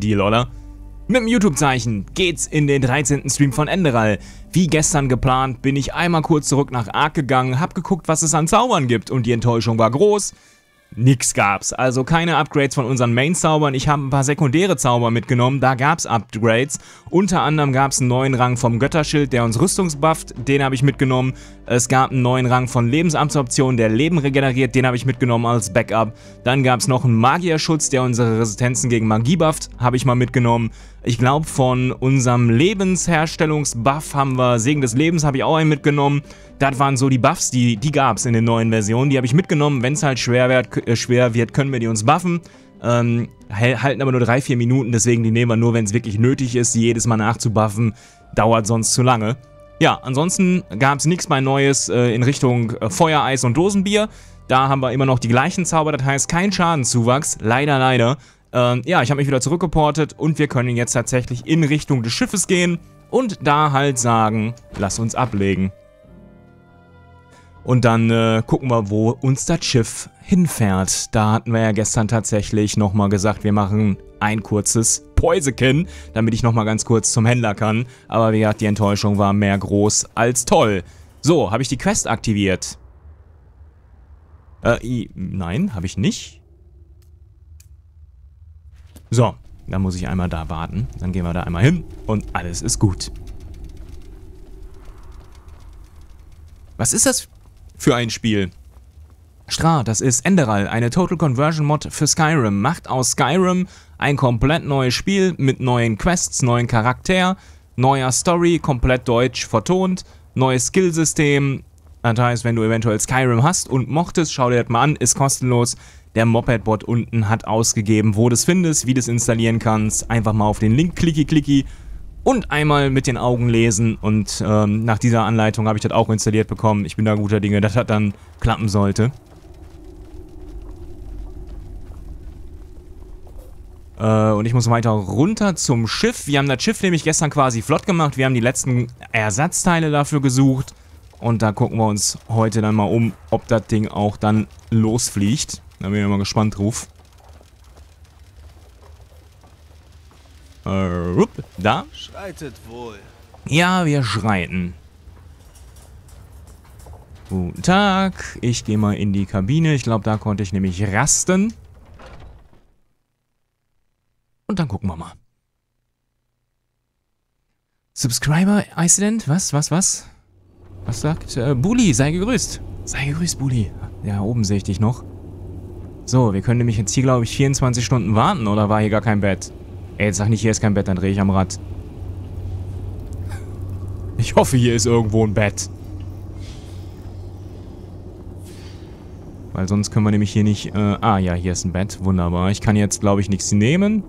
Deal, oder? Mit dem YouTube-Zeichen geht's in den 13. Stream von Enderal. Wie gestern geplant bin ich einmal kurz zurück nach Ark gegangen, hab geguckt, was es an Zaubern gibt und die Enttäuschung war groß. Nix gab's, also keine Upgrades von unseren Main-Zaubern. Ich habe ein paar sekundäre Zauber mitgenommen, da gab's Upgrades. Unter anderem gab's einen neuen Rang vom Götterschild, der uns rüstungsbufft, den habe ich mitgenommen. Es gab einen neuen Rang von Lebensabsorption, der Leben regeneriert, den habe ich mitgenommen als Backup. Dann gab's noch einen Magierschutz, der unsere Resistenzen gegen Magie bufft, habe ich mal mitgenommen. Ich glaube, von unserem Lebensherstellungsbuff haben wir Segen des Lebens, habe ich auch einen mitgenommen. Das waren so die Buffs, die, die gab es in den neuen Versionen. Die habe ich mitgenommen. Wenn es halt schwer wird, äh, schwer wird, können wir die uns buffen. Ähm, halten aber nur 3-4 Minuten, deswegen die nehmen wir nur, wenn es wirklich nötig ist, jedes Mal nachzubuffen. Dauert sonst zu lange. Ja, ansonsten gab es nichts mehr Neues äh, in Richtung äh, Feuereis und Dosenbier. Da haben wir immer noch die gleichen Zauber, das heißt kein Schadenzuwachs. Leider, leider. Ähm, ja, ich habe mich wieder zurückgeportet und wir können jetzt tatsächlich in Richtung des Schiffes gehen und da halt sagen, lass uns ablegen. Und dann äh, gucken wir, wo uns das Schiff hinfährt. Da hatten wir ja gestern tatsächlich nochmal gesagt, wir machen ein kurzes Päusekin, damit ich nochmal ganz kurz zum Händler kann. Aber wie gesagt, die Enttäuschung war mehr groß als toll. So, habe ich die Quest aktiviert? Äh, nein, habe ich nicht. So, dann muss ich einmal da warten. Dann gehen wir da einmal hin und alles ist gut. Was ist das für ein Spiel? Stra, das ist Enderal, eine Total Conversion Mod für Skyrim. Macht aus Skyrim ein komplett neues Spiel mit neuen Quests, neuen Charakter, neuer Story, komplett deutsch vertont, neues Skillsystem. Das heißt, wenn du eventuell Skyrim hast und mochtest, schau dir das mal an, ist kostenlos. Der Moped-Bot unten hat ausgegeben, wo du es findest, wie du es installieren kannst. Einfach mal auf den Link klicki klicki und einmal mit den Augen lesen. Und ähm, nach dieser Anleitung habe ich das auch installiert bekommen. Ich bin da guter Dinge, dass das dann klappen sollte. Äh, und ich muss weiter runter zum Schiff. Wir haben das Schiff nämlich gestern quasi flott gemacht. Wir haben die letzten Ersatzteile dafür gesucht. Und da gucken wir uns heute dann mal um, ob das Ding auch dann losfliegt. Da bin ich mal gespannt drauf. Äh, da. Schreitet wohl. Ja, wir schreiten. Guten Tag. Ich gehe mal in die Kabine. Ich glaube, da konnte ich nämlich rasten. Und dann gucken wir mal. Subscriber Iceland? Was, was, was? Was sagt? Äh, Bully, sei gegrüßt. Sei gegrüßt, Bully. Ja, oben sehe ich dich noch. So, wir können nämlich jetzt hier, glaube ich, 24 Stunden warten, oder war hier gar kein Bett? Ey, jetzt sag nicht, hier ist kein Bett, dann drehe ich am Rad. Ich hoffe, hier ist irgendwo ein Bett. Weil sonst können wir nämlich hier nicht... Äh, ah, ja, hier ist ein Bett. Wunderbar. Ich kann jetzt, glaube ich, nichts nehmen.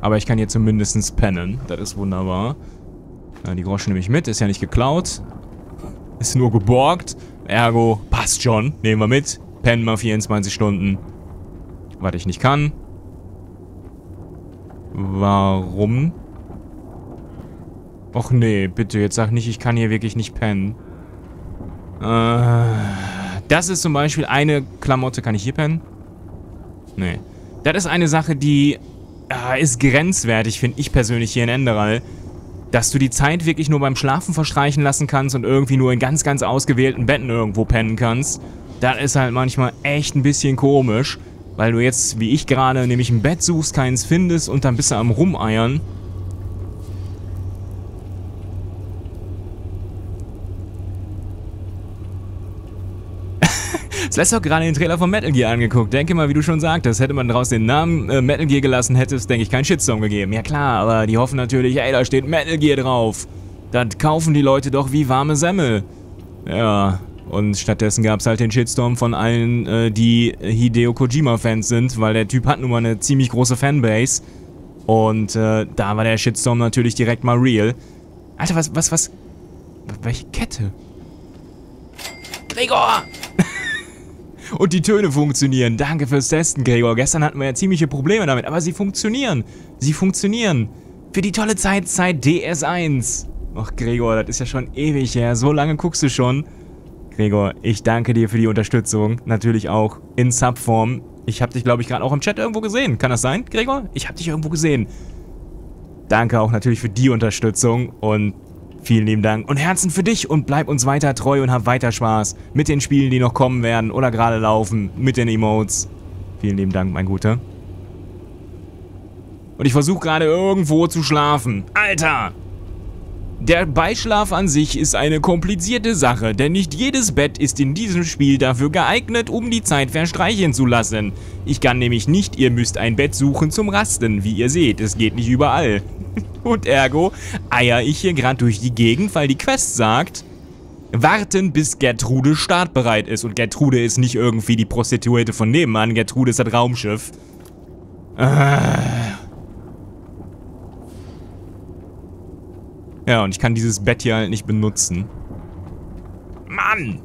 Aber ich kann hier zumindest pennen. Das ist wunderbar. Ja, die Groschen nehme ich mit. Ist ja nicht geklaut. Ist nur geborgt. Ergo, passt schon. Nehmen wir mit pennen mal 24 Stunden. Was ich nicht kann. Warum? Och nee, bitte, jetzt sag nicht, ich kann hier wirklich nicht pennen. Äh, das ist zum Beispiel eine Klamotte. Kann ich hier pennen? Nee. Das ist eine Sache, die äh, ist grenzwertig, finde ich persönlich hier in Enderal. Dass du die Zeit wirklich nur beim Schlafen verstreichen lassen kannst und irgendwie nur in ganz, ganz ausgewählten Betten irgendwo pennen kannst. Das ist halt manchmal echt ein bisschen komisch, weil du jetzt, wie ich gerade, nämlich ein Bett suchst, keins findest und dann bist du am Rumeiern. Das lässt doch gerade den Trailer von Metal Gear angeguckt. Denke mal, wie du schon sagtest, hätte man daraus den Namen äh, Metal Gear gelassen, hätte es, denke ich, keinen Shitstorm gegeben. Ja klar, aber die hoffen natürlich, ey, da steht Metal Gear drauf. Das kaufen die Leute doch wie warme Semmel. Ja, und stattdessen gab es halt den Shitstorm von allen, äh, die Hideo Kojima-Fans sind, weil der Typ hat nun mal eine ziemlich große Fanbase. Und äh, da war der Shitstorm natürlich direkt mal real. Alter, was, was, was? Welche Kette? Gregor! Und die Töne funktionieren. Danke fürs Testen, Gregor. Gestern hatten wir ja ziemliche Probleme damit, aber sie funktionieren. Sie funktionieren. Für die tolle Zeit seit DS1. Ach, Gregor, das ist ja schon ewig her. So lange guckst du schon. Gregor, ich danke dir für die Unterstützung. Natürlich auch in Subform. Ich habe dich, glaube ich, gerade auch im Chat irgendwo gesehen. Kann das sein, Gregor? Ich habe dich irgendwo gesehen. Danke auch natürlich für die Unterstützung und vielen lieben Dank. Und Herzen für dich und bleib uns weiter treu und hab weiter Spaß mit den Spielen, die noch kommen werden oder gerade laufen, mit den Emotes. Vielen lieben Dank, mein Guter. Und ich versuche gerade irgendwo zu schlafen. Alter! Der Beischlaf an sich ist eine komplizierte Sache, denn nicht jedes Bett ist in diesem Spiel dafür geeignet, um die Zeit verstreichen zu lassen. Ich kann nämlich nicht, ihr müsst ein Bett suchen zum Rasten, wie ihr seht, es geht nicht überall. Und ergo eier ich hier gerade durch die Gegend, weil die Quest sagt, warten bis Gertrude startbereit ist. Und Gertrude ist nicht irgendwie die Prostituierte von nebenan, Gertrude ist das Raumschiff. Ah. Ja, und ich kann dieses Bett hier halt nicht benutzen. Mann!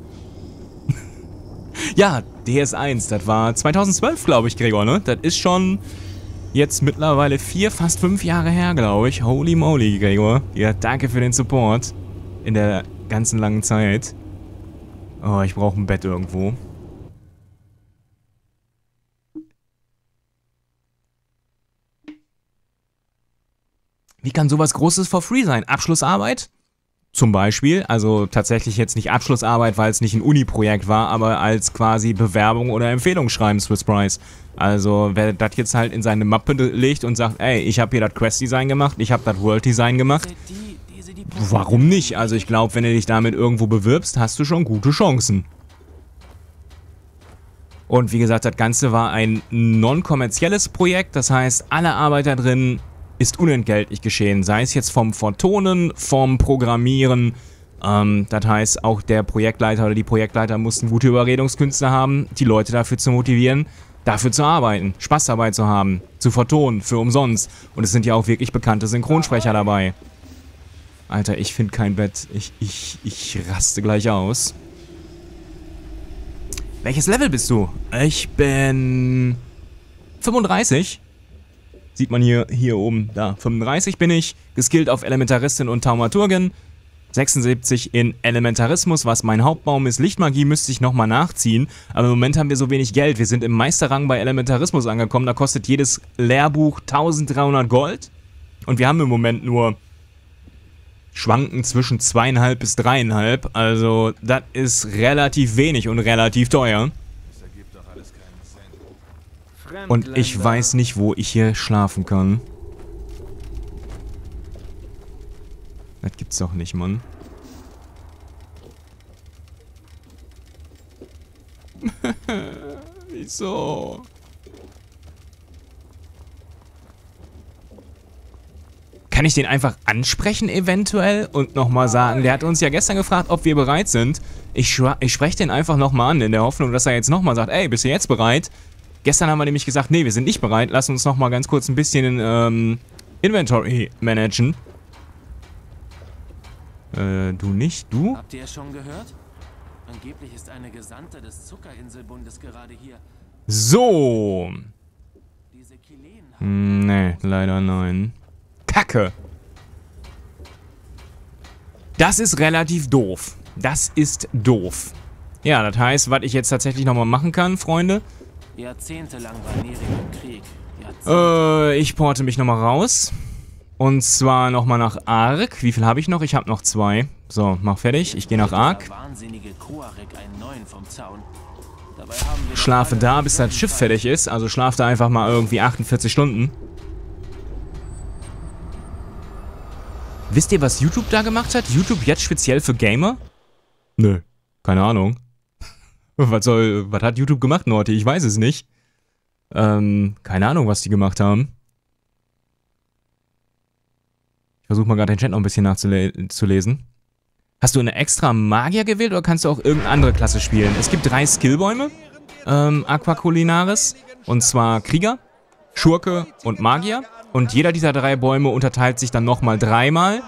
ja, DS1, das war 2012, glaube ich, Gregor, ne? Das ist schon jetzt mittlerweile vier, fast fünf Jahre her, glaube ich. Holy moly, Gregor. Ja, danke für den Support in der ganzen langen Zeit. Oh, ich brauche ein Bett irgendwo. Wie kann sowas Großes for free sein? Abschlussarbeit? Zum Beispiel, also tatsächlich jetzt nicht Abschlussarbeit, weil es nicht ein Uni-Projekt war, aber als quasi Bewerbung oder Empfehlung schreiben Swiss Price. Also wer das jetzt halt in seine Mappe legt und sagt, ey, ich habe hier das Quest-Design gemacht, ich habe das World-Design gemacht, warum nicht? Also ich glaube, wenn du dich damit irgendwo bewirbst, hast du schon gute Chancen. Und wie gesagt, das Ganze war ein non-kommerzielles Projekt, das heißt, alle Arbeiter drin ist unentgeltlich geschehen, sei es jetzt vom Vertonen, vom Programmieren. Ähm, das heißt, auch der Projektleiter oder die Projektleiter mussten gute Überredungskünste haben, die Leute dafür zu motivieren, dafür zu arbeiten, Spaß dabei zu haben, zu vertonen, für umsonst. Und es sind ja auch wirklich bekannte Synchronsprecher dabei. Alter, ich finde kein Bett. Ich, ich, ich raste gleich aus. Welches Level bist du? Ich bin 35. Sieht man hier, hier oben, da, 35 bin ich, geskillt auf Elementaristin und Taumaturgin. 76 in Elementarismus, was mein Hauptbaum ist. Lichtmagie müsste ich nochmal nachziehen, aber im Moment haben wir so wenig Geld. Wir sind im Meisterrang bei Elementarismus angekommen, da kostet jedes Lehrbuch 1300 Gold. Und wir haben im Moment nur schwanken zwischen zweieinhalb bis dreieinhalb. Also das ist relativ wenig und relativ teuer. Und ich weiß nicht, wo ich hier schlafen kann. Das gibt's doch nicht, Mann. Wieso? Kann ich den einfach ansprechen eventuell und nochmal sagen, der hat uns ja gestern gefragt, ob wir bereit sind. Ich, ich spreche den einfach nochmal an, in der Hoffnung, dass er jetzt nochmal sagt, ey, bist du jetzt bereit? Gestern haben wir nämlich gesagt, nee, wir sind nicht bereit. Lass uns noch mal ganz kurz ein bisschen ähm, Inventory managen. Äh, du nicht? Du? Habt ihr schon gehört? Angeblich ist eine Gesandte des Zuckerinselbundes gerade hier. So. Hm, nee, leider nein. Kacke. Das ist relativ doof. Das ist doof. Ja, das heißt, was ich jetzt tatsächlich nochmal machen kann, Freunde, Jahrzehntelang war Neri im Krieg. Äh, ich porte mich nochmal raus. Und zwar nochmal nach Ark. Wie viel habe ich noch? Ich habe noch zwei. So, mach fertig. Ich gehe nach Ark. Schlafe da, bis das Schiff fertig ist. Also schlaf da einfach mal irgendwie 48 Stunden. Wisst ihr, was YouTube da gemacht hat? YouTube jetzt speziell für Gamer? Nö, keine Ahnung. Was soll, was hat YouTube gemacht, Norti? Ich weiß es nicht. Ähm, keine Ahnung, was die gemacht haben. Ich versuche mal gerade den Chat noch ein bisschen nachzulesen. Hast du eine extra Magier gewählt oder kannst du auch irgendeine andere Klasse spielen? Es gibt drei Skillbäume. Ähm, Aquaculinaris. Und zwar Krieger, Schurke und Magier. Und jeder dieser drei Bäume unterteilt sich dann nochmal dreimal.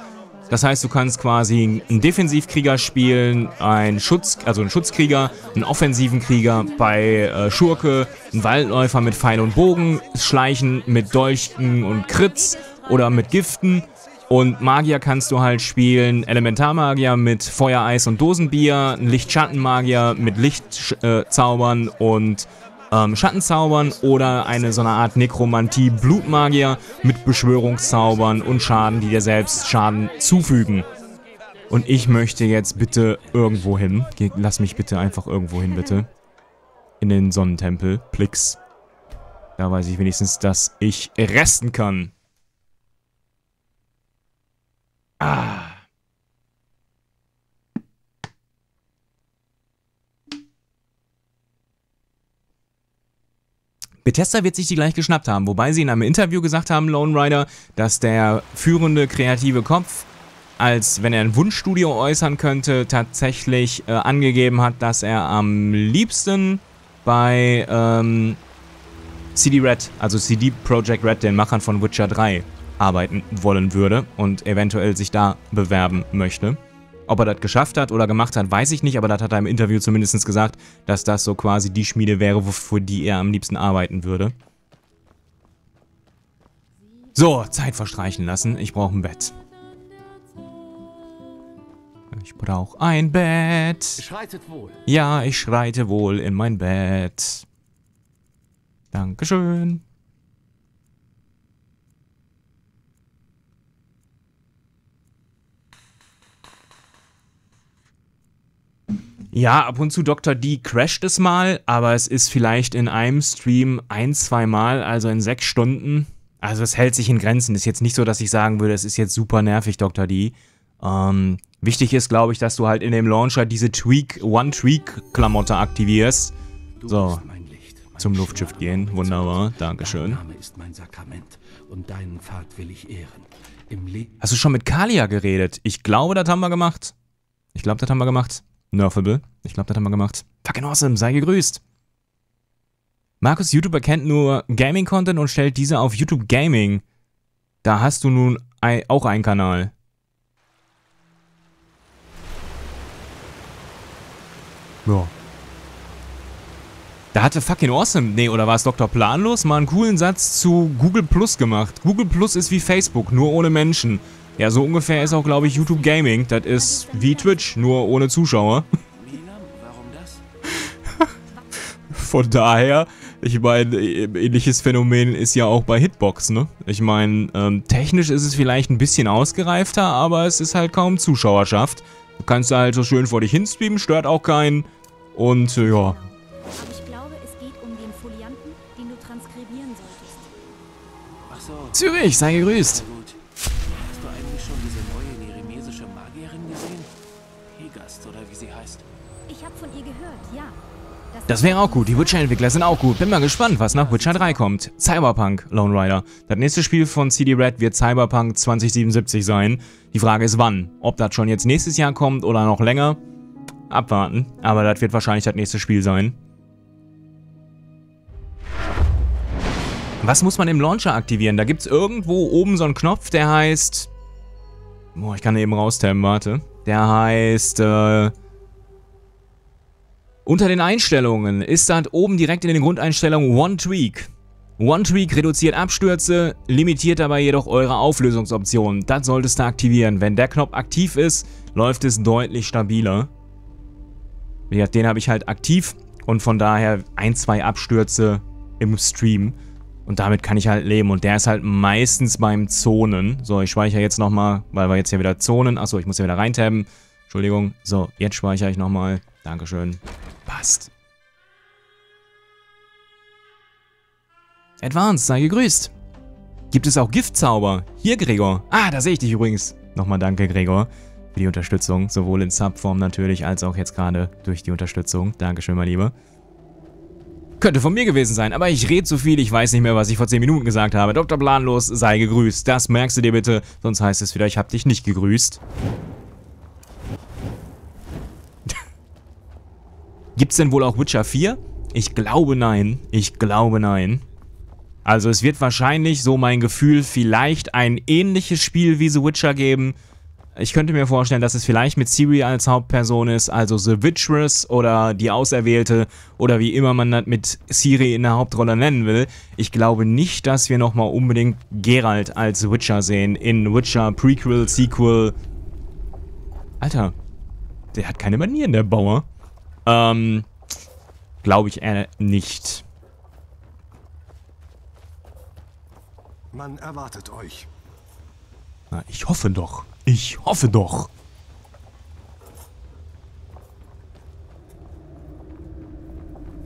Das heißt, du kannst quasi einen Defensivkrieger spielen, einen Schutz, also einen Schutzkrieger, einen offensiven Krieger bei äh, Schurke, einen Waldläufer mit Pfeil und Bogen, Schleichen mit Dolchen und Kritz oder mit Giften. Und Magier kannst du halt spielen, Elementarmagier mit Feuer, Eis und Dosenbier, Lichtschattenmagier mit Lichtzaubern äh, und ähm, Schattenzaubern oder eine so eine Art Nekromantie-Blutmagier mit Beschwörungszaubern und Schaden, die dir selbst Schaden zufügen. Und ich möchte jetzt bitte irgendwo hin. Lass mich bitte einfach irgendwo hin, bitte. In den Sonnentempel. Plix. Da weiß ich wenigstens, dass ich resten kann. Ah. Bethesda wird sich die gleich geschnappt haben, wobei sie in einem Interview gesagt haben, Lone Rider, dass der führende kreative Kopf, als wenn er ein Wunschstudio äußern könnte, tatsächlich äh, angegeben hat, dass er am liebsten bei ähm, CD Red, also CD Projekt Red, den Machern von Witcher 3, arbeiten wollen würde und eventuell sich da bewerben möchte. Ob er das geschafft hat oder gemacht hat, weiß ich nicht, aber das hat er im Interview zumindest gesagt, dass das so quasi die Schmiede wäre, für die er am liebsten arbeiten würde. So, Zeit verstreichen lassen. Ich brauche ein Bett. Ich brauche ein Bett. Schreitet wohl. Ja, ich schreite wohl in mein Bett. Dankeschön. Ja, ab und zu Dr. D crasht es mal, aber es ist vielleicht in einem Stream ein, zwei Mal, also in sechs Stunden. Also es hält sich in Grenzen. Ist jetzt nicht so, dass ich sagen würde, es ist jetzt super nervig, Dr. D. Ähm, wichtig ist, glaube ich, dass du halt in dem Launcher diese Tweak, One-Tweak-Klamotte aktivierst. So, zum Luftschiff gehen. Wunderbar, Dankeschön. Hast du schon mit Kalia geredet? Ich glaube, das haben wir gemacht. Ich glaube, das haben wir gemacht. Nerfable. Ich glaube, das haben wir gemacht. Fucking awesome, sei gegrüßt. Markus YouTuber kennt nur Gaming-Content und stellt diese auf YouTube Gaming. Da hast du nun auch einen Kanal. Ja. Da hatte fucking awesome, nee, oder war es Dr. Planlos, mal einen coolen Satz zu Google Plus gemacht. Google Plus ist wie Facebook, nur ohne Menschen. Ja, so ungefähr ist auch, glaube ich, YouTube Gaming. Das ist wie Twitch, nur ohne Zuschauer. Von daher, ich meine, ähnliches Phänomen ist ja auch bei Hitbox, ne? Ich meine, ähm, technisch ist es vielleicht ein bisschen ausgereifter, aber es ist halt kaum Zuschauerschaft. Du kannst da halt so schön vor dich hinstreamen, stört auch keinen. Und, äh, ja. Aber ich glaube, Das wäre auch gut. Die Witcher-Entwickler sind auch gut. Bin mal gespannt, was nach Witcher 3 kommt. Cyberpunk, Lone Rider. Das nächste Spiel von CD Red wird Cyberpunk 2077 sein. Die Frage ist wann. Ob das schon jetzt nächstes Jahr kommt oder noch länger. Abwarten. Aber das wird wahrscheinlich das nächste Spiel sein. Was muss man im Launcher aktivieren? Da gibt es irgendwo oben so einen Knopf, der heißt... Boah, ich kann eben raustappen, warte. Der heißt, äh... Unter den Einstellungen ist dann oben direkt in den Grundeinstellungen One Tweak. One Tweak reduziert Abstürze, limitiert dabei jedoch eure Auflösungsoptionen. Das solltest du aktivieren. Wenn der Knopf aktiv ist, läuft es deutlich stabiler. Den habe ich halt aktiv und von daher ein, zwei Abstürze im Stream. Und damit kann ich halt leben. Und der ist halt meistens beim Zonen. So, ich speichere jetzt nochmal, weil wir jetzt hier wieder Zonen. Achso, ich muss hier wieder reintaben. Entschuldigung. So, jetzt speichere ich nochmal. Dankeschön. Passt. Advanced, sei gegrüßt. Gibt es auch Giftzauber? Hier, Gregor. Ah, da sehe ich dich übrigens. Nochmal danke, Gregor, für die Unterstützung. Sowohl in Subform natürlich, als auch jetzt gerade durch die Unterstützung. Dankeschön, mein Lieber. Könnte von mir gewesen sein, aber ich rede zu viel, ich weiß nicht mehr, was ich vor 10 Minuten gesagt habe. Dr. Planlos, sei gegrüßt. Das merkst du dir bitte, sonst heißt es wieder, ich hab dich nicht gegrüßt. Gibt es denn wohl auch Witcher 4? Ich glaube nein. Ich glaube nein. Also es wird wahrscheinlich, so mein Gefühl, vielleicht ein ähnliches Spiel wie The Witcher geben. Ich könnte mir vorstellen, dass es vielleicht mit Siri als Hauptperson ist, also The Witcheress oder die Auserwählte oder wie immer man das mit Siri in der Hauptrolle nennen will. Ich glaube nicht, dass wir nochmal unbedingt Geralt als Witcher sehen in Witcher Prequel, Sequel. Alter, der hat keine Manieren, der Bauer. Ähm, glaube ich eher nicht. Man erwartet euch. Na, ich hoffe doch. Ich hoffe doch.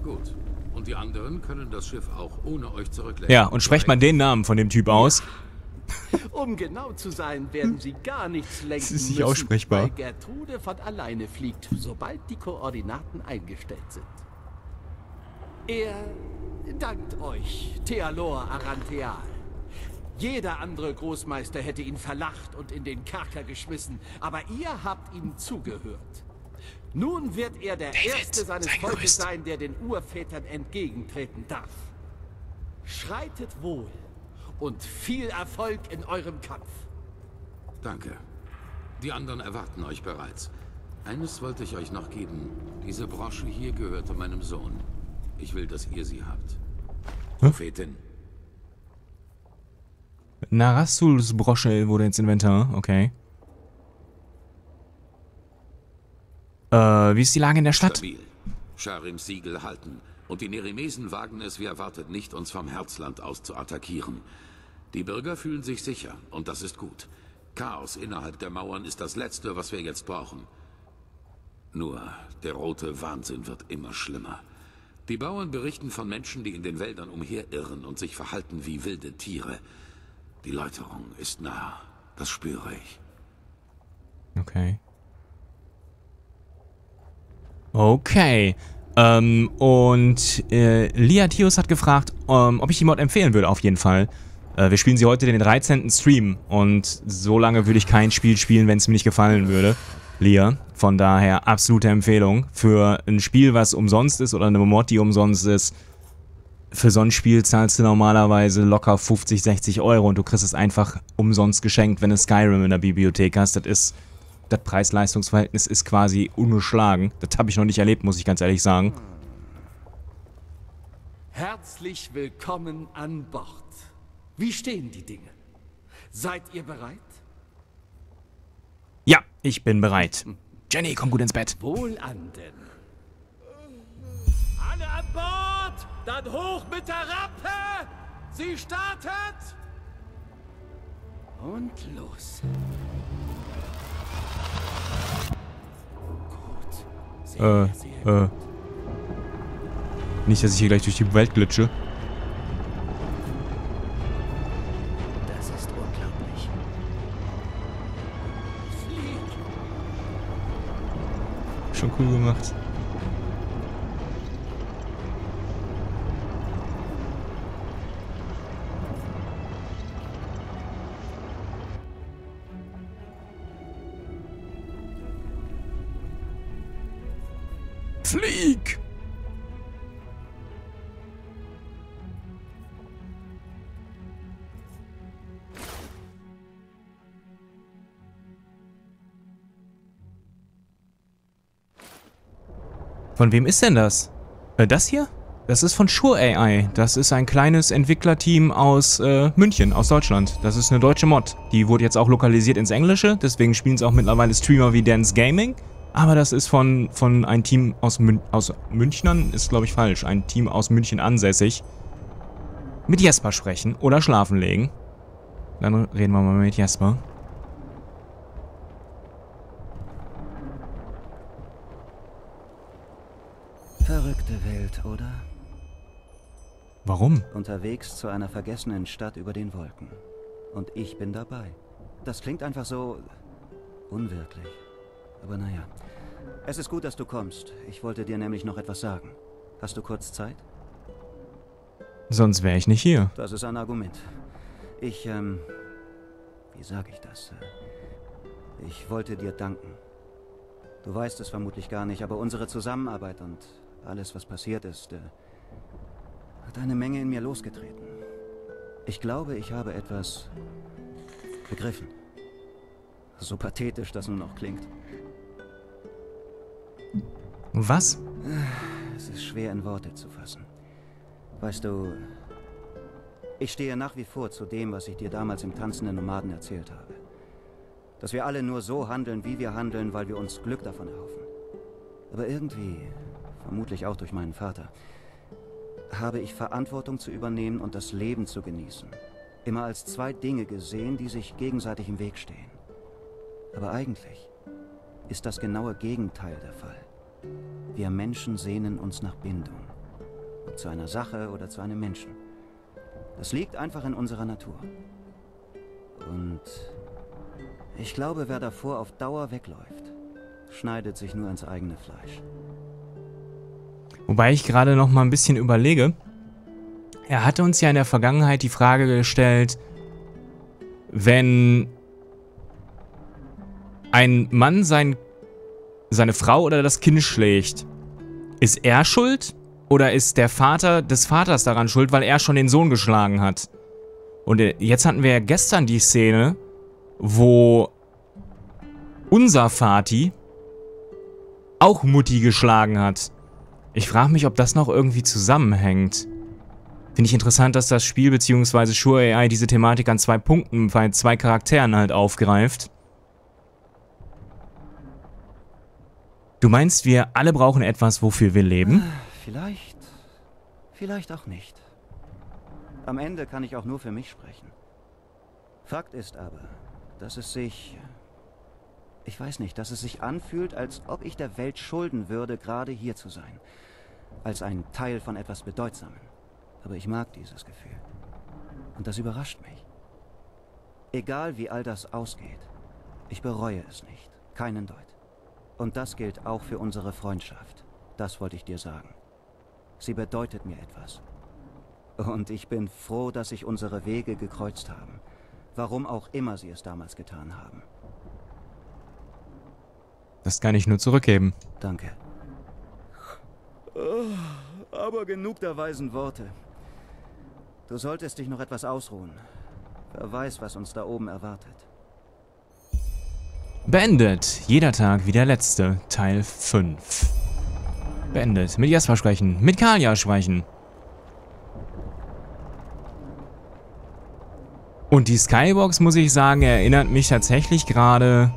Gut. Und die anderen können das Schiff auch ohne euch zurücklassen. Ja, und sprecht mal den Namen von dem Typ aus. Um genau zu sein, werden Sie gar nichts lenken Das ist nicht müssen, aussprechbar. weil Gertrude von alleine fliegt, sobald die Koordinaten eingestellt sind. Er dankt euch, Thealor Arantheal. Jeder andere Großmeister hätte ihn verlacht und in den Kerker geschmissen, aber ihr habt ihm zugehört. Nun wird er der Erste seines sei Volkes sein, der den Urvätern entgegentreten darf. Schreitet wohl und viel Erfolg in eurem Kampf. Danke. Die anderen erwarten euch bereits. Eines wollte ich euch noch geben. Diese Brosche hier gehörte meinem Sohn. Ich will, dass ihr sie habt. Prophetin. Narassuls Brosche wurde ins Inventar. Okay. Äh, wie ist die Lage in der Stadt? Stabil. Sharims Siegel halten. Und die Nerimesen wagen es wie erwartet nicht, uns vom Herzland aus zu attackieren. Die Bürger fühlen sich sicher, und das ist gut. Chaos innerhalb der Mauern ist das Letzte, was wir jetzt brauchen. Nur, der rote Wahnsinn wird immer schlimmer. Die Bauern berichten von Menschen, die in den Wäldern umherirren und sich verhalten wie wilde Tiere. Die Läuterung ist nah. Das spüre ich. Okay. Okay. Ähm, und äh, Liatius hat gefragt, ähm, ob ich die Mod empfehlen würde, auf jeden Fall. Äh, wir spielen sie heute den 13. Stream und so lange würde ich kein Spiel spielen, wenn es mir nicht gefallen würde. Lia. Von daher absolute Empfehlung. Für ein Spiel, was umsonst ist oder eine Mod, die umsonst ist, für so ein Spiel zahlst du normalerweise locker 50, 60 Euro und du kriegst es einfach umsonst geschenkt, wenn du Skyrim in der Bibliothek hast. Das ist, das Preis-Leistungs-Verhältnis ist quasi ungeschlagen. Das habe ich noch nicht erlebt, muss ich ganz ehrlich sagen. Herzlich willkommen an Bord. Wie stehen die Dinge? Seid ihr bereit? Ja, ich bin bereit. Jenny, komm gut ins Bett. Wohl an denn. Alle an Bord! Dann hoch mit der Rampe! Sie startet! Und los. Gut. Sehr, Äh, sehr äh. Nicht, dass ich hier gleich durch die Welt glitsche. Cool gemacht. Von wem ist denn das? Äh, das hier? Das ist von Shure AI. Das ist ein kleines Entwicklerteam aus äh, München, aus Deutschland. Das ist eine deutsche Mod. Die wurde jetzt auch lokalisiert ins Englische, deswegen spielen es auch mittlerweile Streamer wie Dance Gaming. Aber das ist von, von ein Team aus, Mün aus Münchnern, ist glaube ich falsch. Ein Team aus München ansässig. Mit Jesper sprechen oder schlafen legen. Dann reden wir mal mit Jesper. Verrückte Welt, oder? Warum? Unterwegs zu einer vergessenen Stadt über den Wolken. Und ich bin dabei. Das klingt einfach so unwirklich. Aber naja. Es ist gut, dass du kommst. Ich wollte dir nämlich noch etwas sagen. Hast du kurz Zeit? Sonst wäre ich nicht hier. Das ist ein Argument. Ich, ähm, wie sage ich das? Äh, Ich wollte dir danken. Du weißt es vermutlich gar nicht, aber unsere Zusammenarbeit und alles, was passiert ist, äh, hat eine Menge in mir losgetreten. Ich glaube, ich habe etwas begriffen. So pathetisch das nun auch klingt. Was? Es ist schwer in Worte zu fassen. Weißt du, ich stehe nach wie vor zu dem, was ich dir damals im tanzenden Nomaden erzählt habe. Dass wir alle nur so handeln, wie wir handeln, weil wir uns Glück davon erhoffen. Aber irgendwie, vermutlich auch durch meinen Vater, habe ich Verantwortung zu übernehmen und das Leben zu genießen. Immer als zwei Dinge gesehen, die sich gegenseitig im Weg stehen. Aber eigentlich ist das genaue Gegenteil der Fall. Wir Menschen sehnen uns nach Bindung. Ob zu einer Sache oder zu einem Menschen. Das liegt einfach in unserer Natur. Und ich glaube, wer davor auf Dauer wegläuft, schneidet sich nur ins eigene Fleisch. Wobei ich gerade noch mal ein bisschen überlege. Er hatte uns ja in der Vergangenheit die Frage gestellt, wenn ein Mann sein, seine Frau oder das Kind schlägt, ist er schuld oder ist der Vater des Vaters daran schuld, weil er schon den Sohn geschlagen hat? Und äh, jetzt hatten wir ja gestern die Szene, wo unser Vati auch Mutti geschlagen hat. Ich frage mich, ob das noch irgendwie zusammenhängt. Finde ich interessant, dass das Spiel bzw. Shure AI diese Thematik an zwei Punkten bei zwei Charakteren halt aufgreift. Du meinst, wir alle brauchen etwas, wofür wir leben? Vielleicht, vielleicht auch nicht. Am Ende kann ich auch nur für mich sprechen. Fakt ist aber, dass es sich... Ich weiß nicht, dass es sich anfühlt, als ob ich der Welt schulden würde, gerade hier zu sein. Als ein Teil von etwas Bedeutsamen. Aber ich mag dieses Gefühl. Und das überrascht mich. Egal wie all das ausgeht, ich bereue es nicht. Keinen Deut. Und das gilt auch für unsere Freundschaft. Das wollte ich dir sagen. Sie bedeutet mir etwas. Und ich bin froh, dass sich unsere Wege gekreuzt haben. Warum auch immer sie es damals getan haben. Das kann ich nur zurückgeben. Danke. Oh, aber genug der weisen Worte. Du solltest dich noch etwas ausruhen. Wer weiß, was uns da oben erwartet. Beendet. Jeder Tag wie der letzte. Teil 5. Beendet. Mit Jasper sprechen. Mit Kalia sprechen. Und die Skybox, muss ich sagen, erinnert mich tatsächlich gerade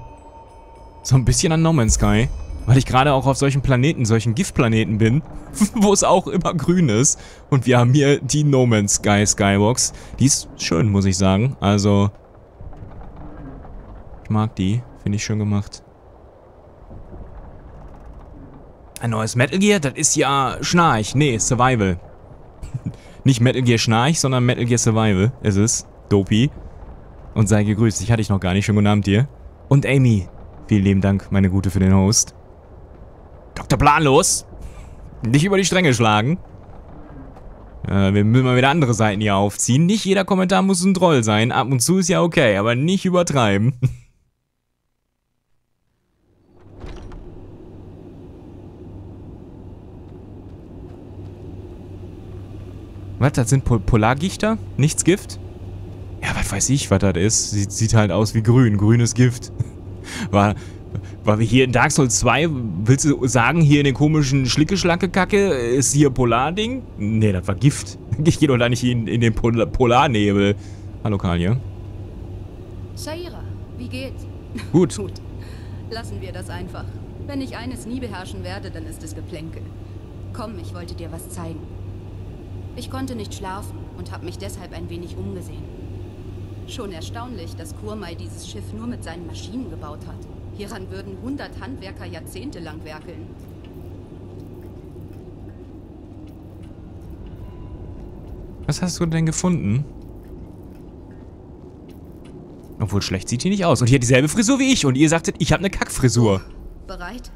so ein bisschen an No Man's Sky. Weil ich gerade auch auf solchen Planeten, solchen Giftplaneten bin, wo es auch immer grün ist. Und wir haben hier die No Man's Sky Skybox. Die ist schön, muss ich sagen. Also, ich mag die. Finde ich schön gemacht. Ein neues Metal Gear? Das ist ja Schnarch. Nee, Survival. Nicht Metal Gear Schnarch, sondern Metal Gear Survival ist es. Dopi. Und sei gegrüßt. Ich hatte ich noch gar nicht. Schönen guten Abend dir. Und Amy. Vielen lieben Dank, meine Gute, für den Host. Dr. Planlos. Nicht über die Stränge schlagen. Äh, wir müssen mal wieder andere Seiten hier aufziehen. Nicht jeder Kommentar muss ein Troll sein. Ab und zu ist ja okay, aber nicht übertreiben. Was, das sind Pol Polargichter? Nichts Gift? Ja, was weiß ich, was das ist. Sieht, sieht halt aus wie grün. Grünes Gift. War, war wir hier in Dark Souls 2, willst du sagen, hier in den komischen Schlicke-Schlacke-Kacke ist hier Polarding? Nee, das war Gift. Ich gehe doch da nicht in, in den Pol Polarnebel. Hallo, Kalia. Shaira, wie geht's? Gut. Gut. Lassen wir das einfach. Wenn ich eines nie beherrschen werde, dann ist es Geplänkel. Komm, ich wollte dir was zeigen. Ich konnte nicht schlafen und habe mich deshalb ein wenig umgesehen. Schon erstaunlich, dass Kurmai dieses Schiff nur mit seinen Maschinen gebaut hat. Hieran würden 100 Handwerker jahrzehntelang werkeln. Was hast du denn gefunden? Obwohl, schlecht sieht die nicht aus. Und die hat dieselbe Frisur wie ich. Und ihr sagtet, ich habe eine Kackfrisur. Bereit?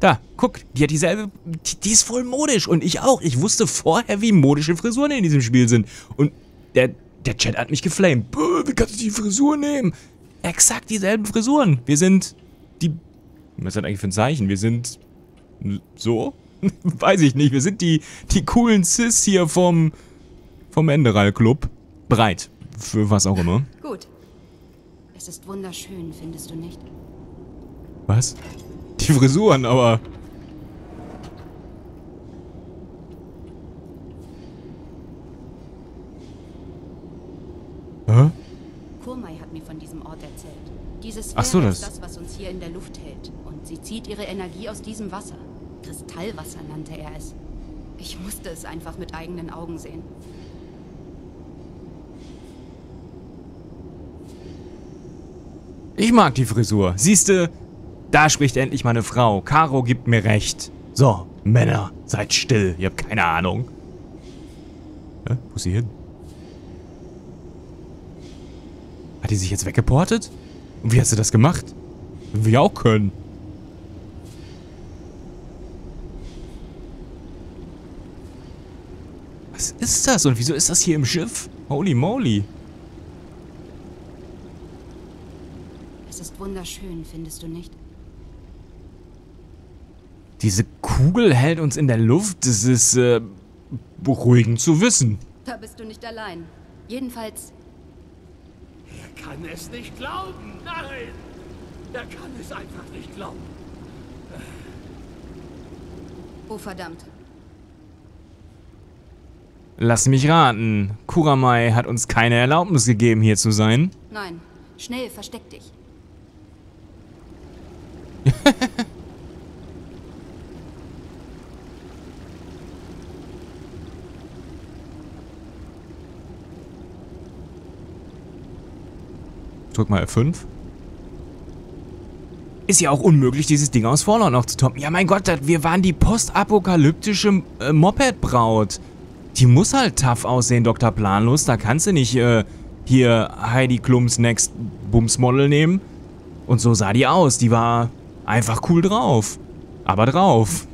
Da, guck, die hat dieselbe, die, die, ist voll modisch und ich auch. Ich wusste vorher, wie modische Frisuren in diesem Spiel sind. Und der, der Chat hat mich geflamed. Bäh, wie kannst du die Frisur nehmen? Exakt dieselben Frisuren. Wir sind die, was ist das eigentlich für ein Zeichen? Wir sind so? Weiß ich nicht. Wir sind die, die coolen Cis hier vom, vom Enderal Club. Bereit. Für was auch immer. Gut. Es ist wunderschön, findest du nicht? Was? Die Frisuren, aber... Hä? Kurmai hat mir von diesem Ort erzählt. Dieses Ach so, das- ist das, was uns hier in der Luft hält. Und sie zieht ihre Energie aus diesem Wasser. Kristallwasser nannte er es. Ich musste es einfach mit eigenen Augen sehen. Ich mag die Frisur. Siehste, da spricht endlich meine Frau. Caro gibt mir recht. So, Männer, seid still. Ihr habt keine Ahnung. Hä? Wo ist sie hin? Hat die sich jetzt weggeportet? Und wie hast du das gemacht? Wir auch können. Was ist das? Und wieso ist das hier im Schiff? Holy moly. Es ist wunderschön, findest du nicht? Diese Kugel hält uns in der Luft. Das ist äh, beruhigend zu wissen. Da bist du nicht allein. Jedenfalls, kann es nicht glauben. Nein! Er kann es einfach nicht glauben. oh verdammt. Lass mich raten. Kuramai hat uns keine Erlaubnis gegeben, hier zu sein. Nein, schnell, versteck dich. Drück mal F5. Ist ja auch unmöglich, dieses Ding aus Fallout noch zu toppen. Ja, mein Gott, wir waren die postapokalyptische äh, Moped-Braut. Die muss halt tough aussehen, Dr. Planlos. Da kannst du nicht äh, hier Heidi Klums Next Bums Model nehmen. Und so sah die aus. Die war einfach cool drauf. Aber drauf.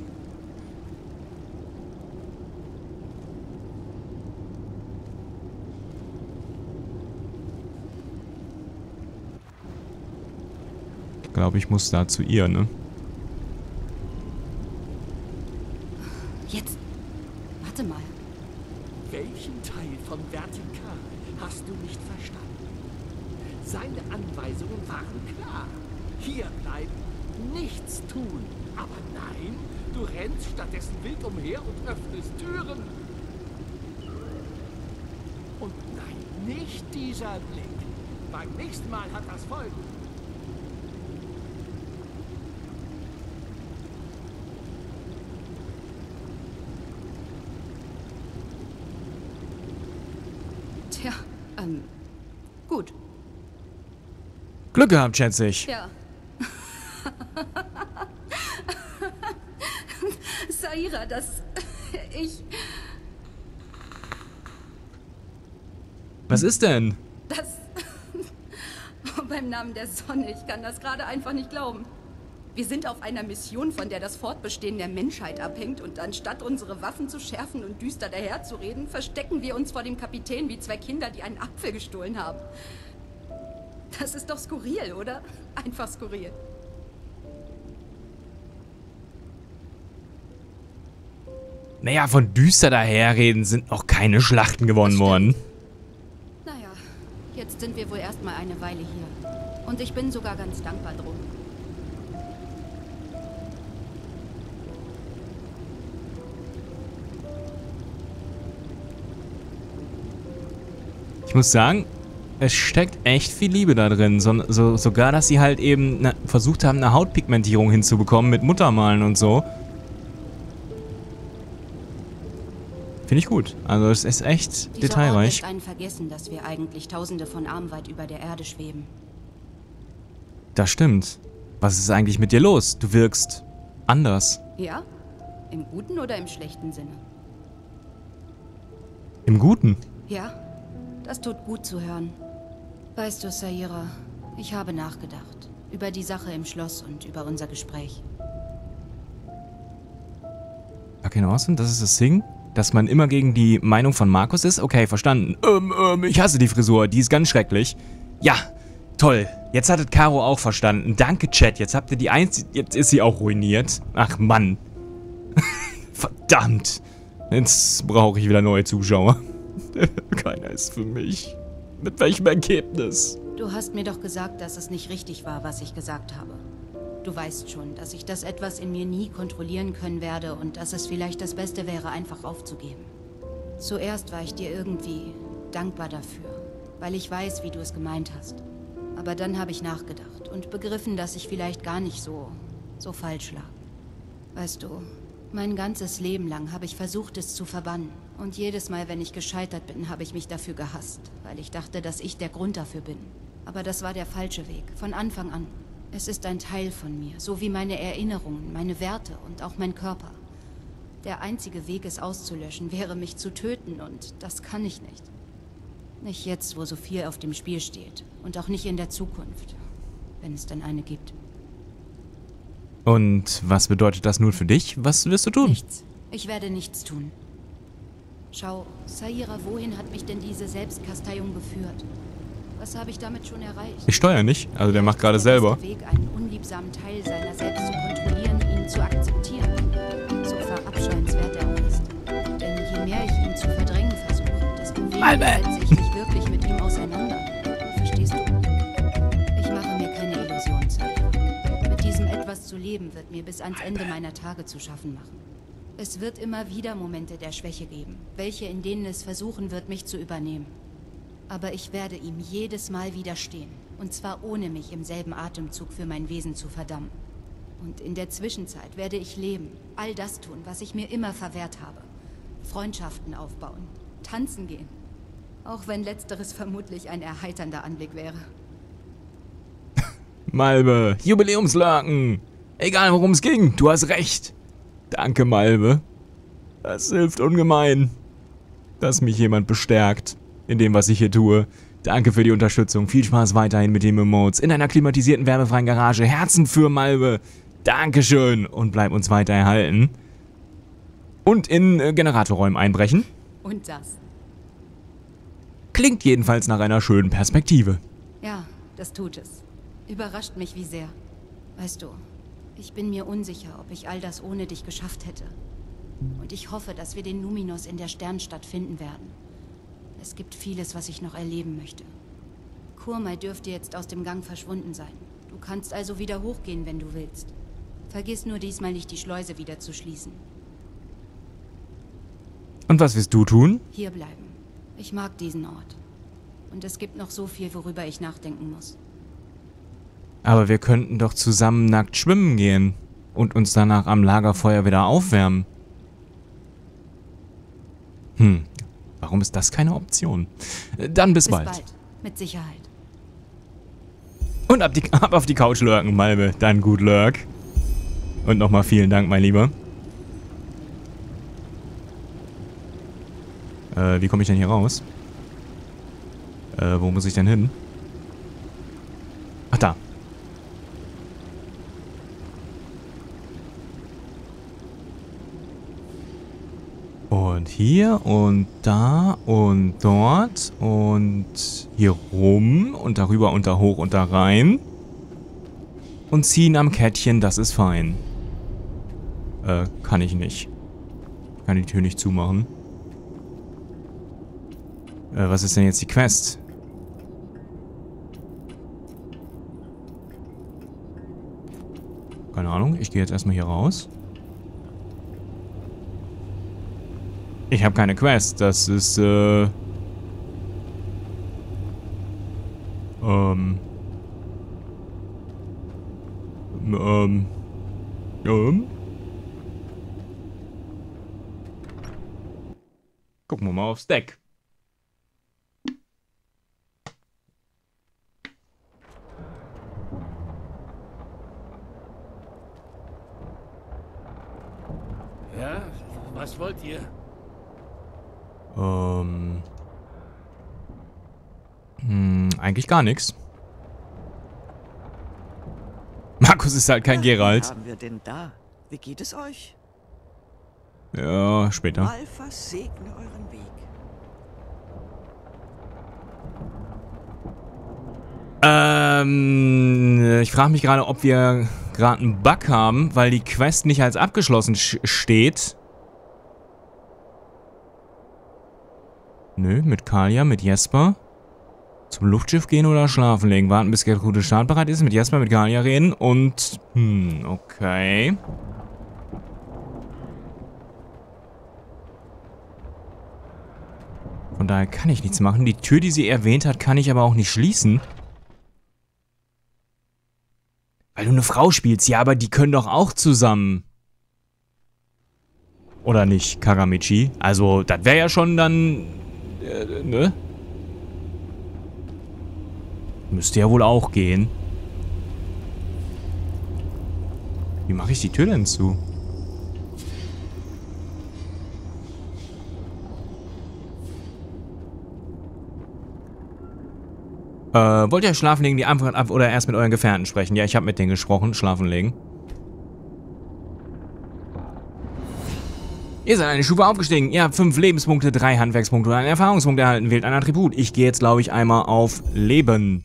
Ich glaube, ich muss da zu ihr, ne? Jetzt. Warte mal. Welchen Teil von Vertikal hast du nicht verstanden? Seine Anweisungen waren klar. Hier bleiben, nichts tun. Aber nein, du rennst stattdessen wild umher und öffnest Türen. Und nein, nicht dieser Blick. Beim nächsten Mal hat das Folgen. Tja, ähm, gut. Glück gehabt, schätze ich. Ja. Saira, das. Ich. Was ist denn? Das. Beim Namen der Sonne, ich kann das gerade einfach nicht glauben. Wir sind auf einer Mission, von der das Fortbestehen der Menschheit abhängt, und anstatt unsere Waffen zu schärfen und düster daherzureden, verstecken wir uns vor dem Kapitän wie zwei Kinder, die einen Apfel gestohlen haben. Das ist doch skurril, oder? Einfach skurril. Naja, von düster daherreden sind noch keine Schlachten gewonnen worden. Naja, jetzt sind wir wohl erstmal eine Weile hier. Und ich bin sogar ganz dankbar drum. Ich muss sagen, es steckt echt viel Liebe da drin. So, so, sogar, dass sie halt eben ne, versucht haben, eine Hautpigmentierung hinzubekommen mit Muttermalen und so. Finde ich gut. Also es ist echt Dieser Ort detailreich. einen vergessen, dass wir eigentlich tausende von Armen weit über der Erde schweben. Das stimmt. Was ist eigentlich mit dir los? Du wirkst anders. Ja? Im guten oder im schlechten Sinne? Im Guten. Ja, das tut gut zu hören. Weißt du, Saira, ich habe nachgedacht. Über die Sache im Schloss und über unser Gespräch. Okay, awesome. Das ist das Ding. Dass man immer gegen die Meinung von Markus ist. Okay, verstanden. Ähm, ähm, ich hasse die Frisur. Die ist ganz schrecklich. Ja, toll. Jetzt hattet Caro auch verstanden. Danke, Chat. Jetzt habt ihr die Eins... Jetzt ist sie auch ruiniert. Ach, Mann. Verdammt. Jetzt brauche ich wieder neue Zuschauer. Keiner ist für mich. Mit welchem Ergebnis? Du hast mir doch gesagt, dass es nicht richtig war, was ich gesagt habe. Du weißt schon, dass ich das etwas in mir nie kontrollieren können werde und dass es vielleicht das Beste wäre, einfach aufzugeben. Zuerst war ich dir irgendwie dankbar dafür, weil ich weiß, wie du es gemeint hast. Aber dann habe ich nachgedacht und begriffen, dass ich vielleicht gar nicht so, so falsch lag. Weißt du, mein ganzes Leben lang habe ich versucht, es zu verbannen. Und jedes Mal, wenn ich gescheitert bin, habe ich mich dafür gehasst, weil ich dachte, dass ich der Grund dafür bin. Aber das war der falsche Weg, von Anfang an. Es ist ein Teil von mir, so wie meine Erinnerungen, meine Werte und auch mein Körper. Der einzige Weg, es auszulöschen, wäre mich zu töten und das kann ich nicht. Nicht jetzt, wo so viel auf dem Spiel steht. Und auch nicht in der Zukunft, wenn es denn eine gibt. Und was bedeutet das nun für dich? Was wirst du tun? Nichts. Ich werde nichts tun. Schau, Saira, wohin hat mich denn diese Selbstkasteiung geführt? Was habe ich damit schon erreicht? Ich steuere nicht, also der macht gerade selber. Weg, einen unliebsamen Teil seiner selbst zu kontrollieren, ihn zu akzeptieren. So verabscheuenswert er auch ist. Denn je mehr ich ihn zu verdrängen versuche, desto weniger setze ich mich wirklich mit ihm auseinander. Verstehst du? Ich mache mir keine Illusionen, Saira. Mit diesem etwas zu leben, wird mir bis ans Ende meiner Tage zu schaffen machen. Es wird immer wieder Momente der Schwäche geben, welche in denen es versuchen wird, mich zu übernehmen. Aber ich werde ihm jedes Mal widerstehen. Und zwar ohne mich im selben Atemzug für mein Wesen zu verdammen. Und in der Zwischenzeit werde ich leben, all das tun, was ich mir immer verwehrt habe. Freundschaften aufbauen, tanzen gehen. Auch wenn letzteres vermutlich ein erheiternder Anblick wäre. Malbe, Jubiläumslurken. Egal worum es ging, du hast recht. Danke, Malbe. Das hilft ungemein, dass mich jemand bestärkt in dem, was ich hier tue. Danke für die Unterstützung. Viel Spaß weiterhin mit den Emotes in einer klimatisierten, werbefreien Garage. Herzen für Malbe. Dankeschön und bleib uns weiter erhalten. Und in äh, Generatorräumen einbrechen. Und das. Klingt jedenfalls nach einer schönen Perspektive. Ja, das tut es. Überrascht mich wie sehr. Weißt du, ich bin mir unsicher, ob ich all das ohne dich geschafft hätte. Und ich hoffe, dass wir den Numinos in der Sternstadt finden werden. Es gibt vieles, was ich noch erleben möchte. Kurmai dürfte jetzt aus dem Gang verschwunden sein. Du kannst also wieder hochgehen, wenn du willst. Vergiss nur diesmal nicht, die Schleuse wieder zu schließen. Und was wirst du tun? Hier bleiben. Ich mag diesen Ort. Und es gibt noch so viel, worüber ich nachdenken muss. Aber wir könnten doch zusammen nackt schwimmen gehen und uns danach am Lagerfeuer wieder aufwärmen. Hm, warum ist das keine Option? Äh, Dann bis, Bis bald. bald. Mit Sicherheit. Und ab, die, ab auf die Couch lurken, Malbe. Dann gut lurk. Und nochmal vielen Dank, mein Lieber. Äh, wie komme ich denn hier raus? Äh, wo muss ich denn hin? Ach, da. Und hier und da und dort und hier rum und darüber und da hoch und da rein. Und ziehen am Kettchen, das ist fein. Äh, kann ich nicht. Kann die Tür nicht zumachen. Äh, was ist denn jetzt die Quest? Keine Ahnung, ich gehe jetzt erstmal hier raus. Ich habe keine Quest, das ist, äh... Ähm... Ähm... Ähm... Gucken wir mal aufs Deck. Ja, was wollt ihr? Ähm. Hm, eigentlich gar nichts. Markus ist halt kein Geralt. haben wir denn da? Wie geht es euch? Ja, später. Malphas segne euren Weg. Ähm, ich frage mich gerade, ob wir gerade einen Bug haben, weil die Quest nicht als abgeschlossen sch- steht. Nö, mit Kalia, mit Jesper. Zum Luftschiff gehen oder schlafen legen? Warten, bis Gertrude startbereit ist, mit Jasper, mit Galia reden und... Hm, okay. Von daher kann ich nichts machen. Die Tür, die sie erwähnt hat, kann ich aber auch nicht schließen. Weil du eine Frau spielst. Ja, aber die können doch auch zusammen. Oder nicht, Karamichi? Also, das wäre ja schon dann... Äh, ne? Müsste ja wohl auch gehen. Wie mache ich die Tür denn zu? Äh, wollt ihr schlafen legen, die Antwort ab oder erst mit euren Gefährten sprechen? Ja, ich habe mit denen gesprochen. Schlafen legen. Ihr seid eine Stufe aufgestiegen. Ihr habt fünf Lebenspunkte, drei Handwerkspunkte und einen Erfahrungspunkt erhalten. Wählt ein Attribut. Ich gehe jetzt, glaube ich, einmal auf Leben.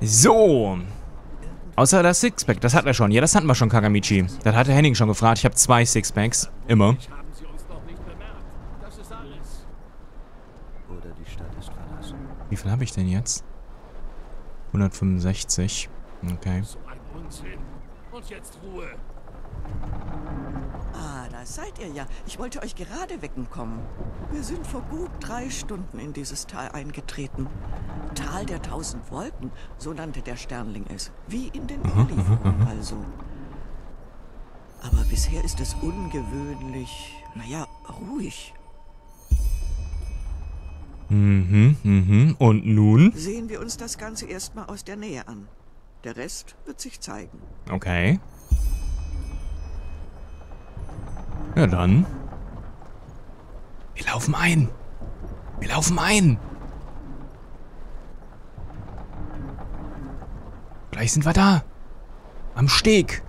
So. Außer das Sixpack, das hatten wir schon. Ja, das hatten wir schon, Kagamichi. Das hatte Henning schon gefragt. Ich habe zwei Sixpacks. Immer. Haben Sie uns noch nicht bemerkt. Das ist alles. Oder die Stadt ist verlassen. Wie viel habe ich denn jetzt? 165. Okay. So ein Unsinn. Und jetzt Ruhe. Ah, da seid ihr ja. Ich wollte euch gerade wecken kommen. Wir sind vor gut drei Stunden in dieses Tal eingetreten. Tal der tausend Wolken, so nannte der Sternling es. Wie in den Überlieferungen also. Aber bisher ist es ungewöhnlich, naja, ruhig. Mhm, mhm. Und nun? Sehen wir uns das Ganze erstmal aus der Nähe an. Der Rest wird sich zeigen. Okay. Ja, dann. Wir laufen ein. Wir laufen ein. Gleich sind wir da. Am Steg.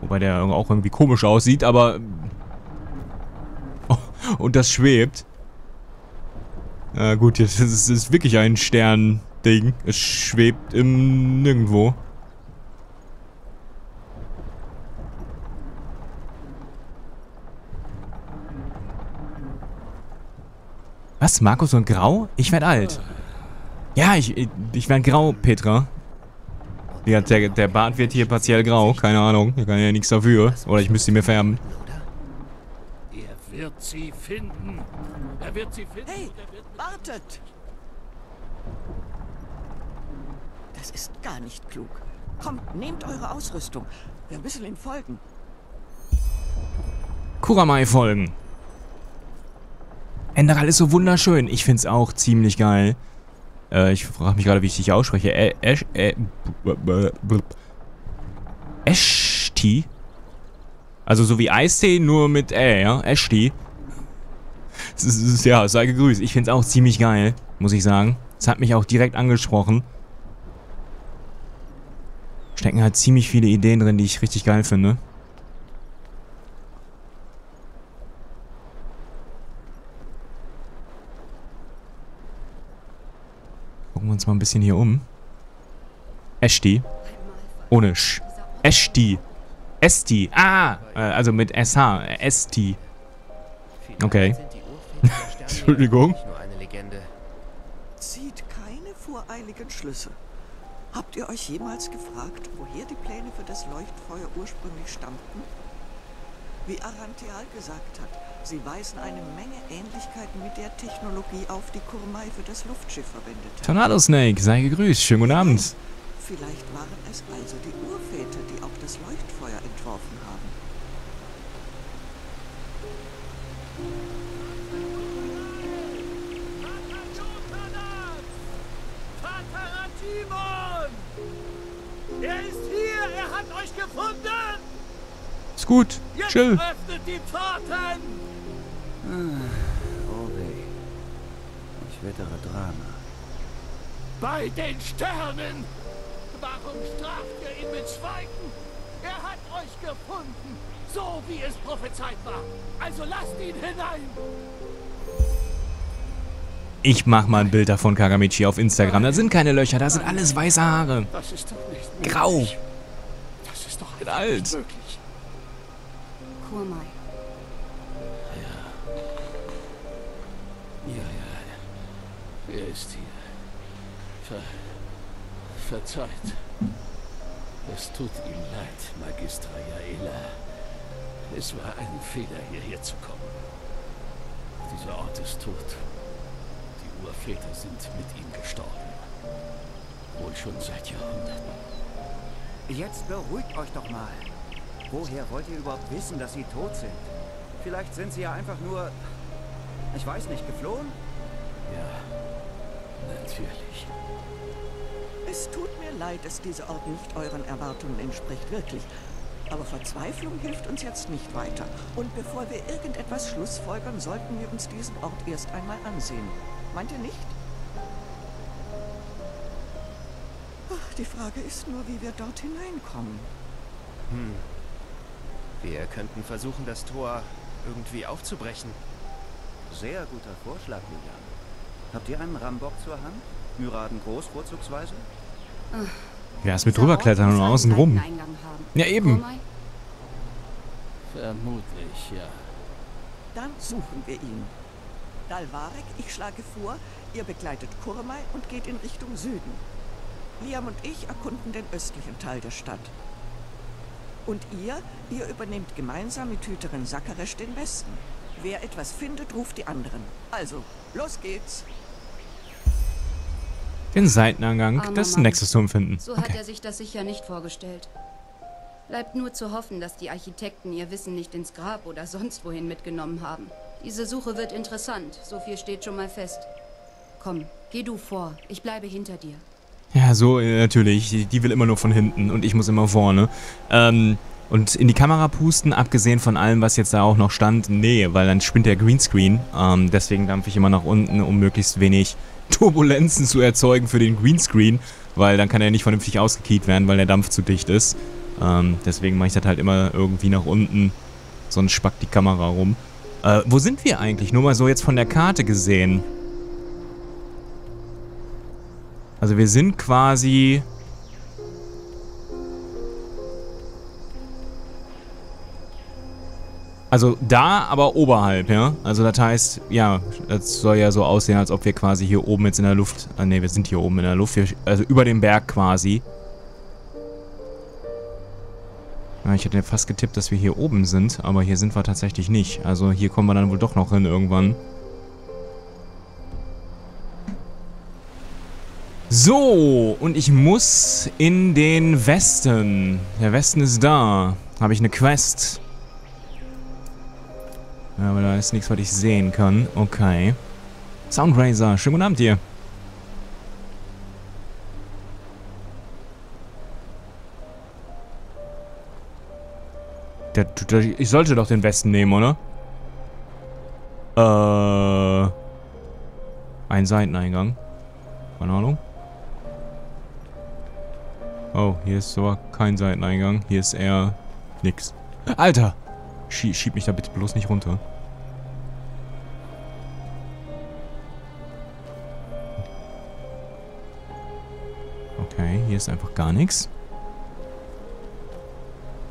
Wobei der auch irgendwie komisch aussieht, aber... Oh, und das schwebt. Na gut, jetzt ist es wirklich ein Stern-Ding. Es schwebt im Nirgendwo. Was? Markus und Grau? Ich werd alt. Ja, ich, ich, ich werd grau, Petra. Ja, der, der Bart wird hier partiell grau. Keine Ahnung. Ich kann ja nichts dafür. Oder ich müsste ihn mir färben. Er wird sie finden. Er wird sie finden. Hey, er wartet! Das ist gar nicht klug. Kommt, nehmt eure Ausrüstung. Wir müssen ihm folgen. Kuramai folgen. Enderal ist so wunderschön. Ich find's auch ziemlich geil. Äh, ich frage mich gerade, wie ich dich ausspreche. Ä Äsch... Ä b- b- b- Eschti? Also so wie Eistee, nur mit Ä, ja? Ist- Ja, sei gegrüßt. Ich find's auch ziemlich geil, muss ich sagen. Es hat mich auch direkt angesprochen. Stecken halt ziemlich viele Ideen drin, die ich richtig geil finde. Gucken wir uns mal ein bisschen hier um. Eshti. Ohne Sch. Eshti. Esti. Ah! Äh, also mit SH. Esti. Okay. Entschuldigung. Zieht keine voreiligen Schlüsse. Habt ihr euch jemals gefragt, woher die Pläne für das Leuchtfeuer ursprünglich stammten? Wie Arantheal gesagt hat, sie weisen eine Menge Ähnlichkeiten mit der Technologie auf, die Kurmai für das Luftschiff verwendet hat. Tornado Snake, sei gegrüßt. Schönen guten Abend. Vielleicht waren es also die Urväter, die auch das Leuchtfeuer entworfen haben. Vater Timon! Er ist hier! Er hat euch gefunden! Ist gut. Jetzt Chill. öffnet die Pforten! Oh weh. Ich wittere Drama. Bei den Sternen! Warum straft ihr ihn mit Schweigen? Er hat euch gefunden, so wie es prophezeit war. Also lasst ihn hinein! Ich mach mal ein Bild davon, Kagamichi, auf Instagram. Da sind keine Löcher, da sind alles weiße Haare. Das ist doch nicht möglich. Grau. Das ist doch alt. Möglich. Kurmai. Ja, ja. Er ist hier. Ver verzeiht. Es tut ihm leid, Magistra Jaela. Es war ein Fehler, hierher zu kommen. Dieser Ort ist tot. Die Urväter sind mit ihm gestorben. Wohl schon seit Jahrhunderten. Jetzt beruhigt euch doch mal. Woher wollt ihr überhaupt wissen, dass sie tot sind? Vielleicht sind sie ja einfach nur, ich weiß nicht, geflohen? Ja, natürlich. Es tut mir leid, dass dieser Ort nicht euren Erwartungen entspricht, wirklich. Aber Verzweiflung hilft uns jetzt nicht weiter. Und bevor wir irgendetwas schlussfolgern, sollten wir uns diesen Ort erst einmal ansehen. Meint ihr nicht? Ach, die Frage ist nur, wie wir dort hineinkommen. Wir könnten versuchen, das Tor irgendwie aufzubrechen. Sehr guter Vorschlag, Julian. Habt ihr einen Rambock zur Hand? Myraden groß vorzugsweise? Ja, ist mit Dieser Ort drüberklettern und außen rum. Ja, eben. Vermutlich, ja. Dann suchen wir ihn. Dalvarek, ich schlage vor, ihr begleitet Kurmai und geht in Richtung Süden. Liam und ich erkunden den östlichen Teil der Stadt. Und ihr, ihr übernehmt gemeinsam mit Hüterin Sakaresch den Westen. Wer etwas findet, ruft die anderen. Also, los geht's. Den Seitenangang Armer des. Nexus-Turm finden. So hat Okay. er sich das sicher nicht vorgestellt. Bleibt nur zu hoffen, dass die Architekten ihr Wissen nicht ins Grab oder sonst wohin mitgenommen haben. Diese Suche wird interessant, so viel steht schon mal fest. Komm, geh du vor, ich bleibe hinter dir. Ja, so, äh, natürlich. Die, die will immer nur von hinten und ich muss immer vorne. Ähm, und in die Kamera pusten, abgesehen von allem, was jetzt da auch noch stand, nee, weil dann spinnt der Greenscreen. Ähm, deswegen dampfe ich immer nach unten, um möglichst wenig Turbulenzen zu erzeugen für den Greenscreen, weil dann kann er nicht vernünftig ausgekiet werden, weil der Dampf zu dicht ist. Ähm, deswegen mache ich das halt immer irgendwie nach unten, sonst spackt die Kamera rum. Äh, wo sind wir eigentlich? Nur mal so jetzt von der Karte gesehen. Also wir sind quasi... Also da, aber oberhalb, ja? Also das heißt, ja, das soll ja so aussehen, als ob wir quasi hier oben jetzt in der Luft... Ah, ne, wir sind hier oben in der Luft. Also über dem Berg quasi. Ja, ich hätte ja fast getippt, dass wir hier oben sind, aber hier sind wir tatsächlich nicht. Also hier kommen wir dann wohl doch noch hin irgendwann. So, und ich muss in den Westen. Der Westen ist da. Habe ich eine Quest. Aber da ist nichts, was ich sehen kann. Okay. Soundraiser, schönen guten Abend dir. Ich sollte doch den Westen nehmen, oder? Äh. Ein Seiteneingang. Keine Ahnung. Oh, hier ist sogar kein Seiteneingang. Hier ist eher nix. Alter! Schie schieb mich da bitte bloß nicht runter. Okay, hier ist einfach gar nichts.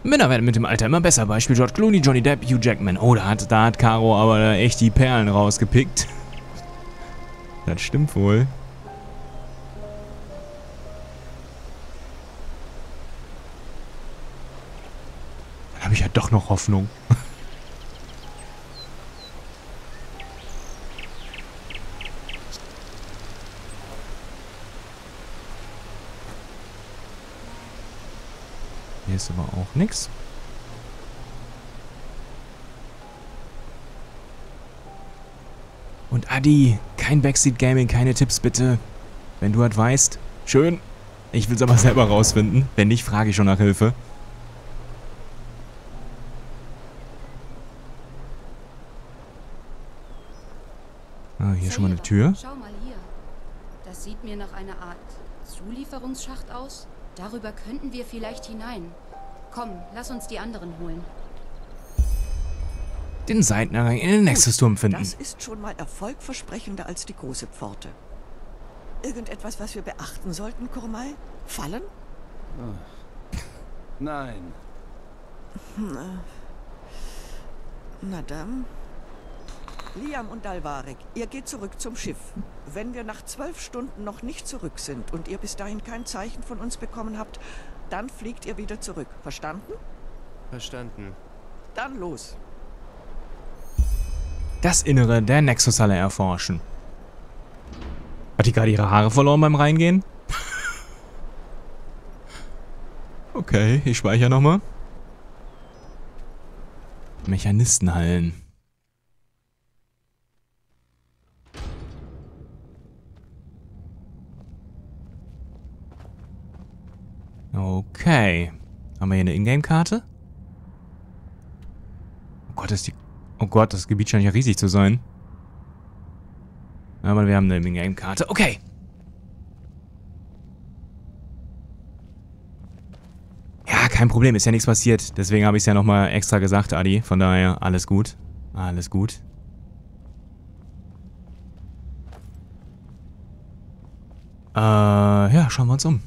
Männer werden mit dem Alter immer besser. Beispiel George Clooney, Johnny Depp, Hugh Jackman. Oh, da hat, da hat Caro aber echt die Perlen rausgepickt. Das stimmt wohl. Dann habe ich ja doch noch Hoffnung. Hier ist aber auch nichts. Und Adi, kein Backseat Gaming, keine Tipps bitte. Wenn du halt weißt, schön. Ich will es aber selber rausfinden. Wenn nicht, frage ich schon nach Hilfe. Ah, hier schon mal eine Tür. Schau mal hier. Das sieht mir nach einer Art Zulieferungsschacht aus. Darüber könnten wir vielleicht hinein. Komm, lass uns die anderen holen. Den Seiteneingang in den Nexus-Turm finden. Das ist schon mal erfolgversprechender als die große Pforte. Irgendetwas, was wir beachten sollten, Kurmai? Fallen? Nein, Na dann. Liam und Dalvarek, ihr geht zurück zum Schiff. Wenn wir nach zwölf Stunden noch nicht zurück sind und ihr bis dahin kein Zeichen von uns bekommen habt, dann fliegt ihr wieder zurück. Verstanden? Verstanden. Dann los. Das Innere der Nexus-Halle erforschen. Hat die gerade ihre Haare verloren beim Reingehen? okay, ich speichere nochmal. Mechanistenhallen. Okay. Haben wir hier eine Ingame-Karte? Oh Gott, ist die... Oh Gott, das Gebiet scheint ja riesig zu sein. Aber wir haben eine Ingame-Karte. Okay. Ja, kein Problem. Ist ja nichts passiert. Deswegen habe ich es ja nochmal extra gesagt, Adi. Von daher, alles gut. Alles gut. Äh, ja, schauen wir uns um.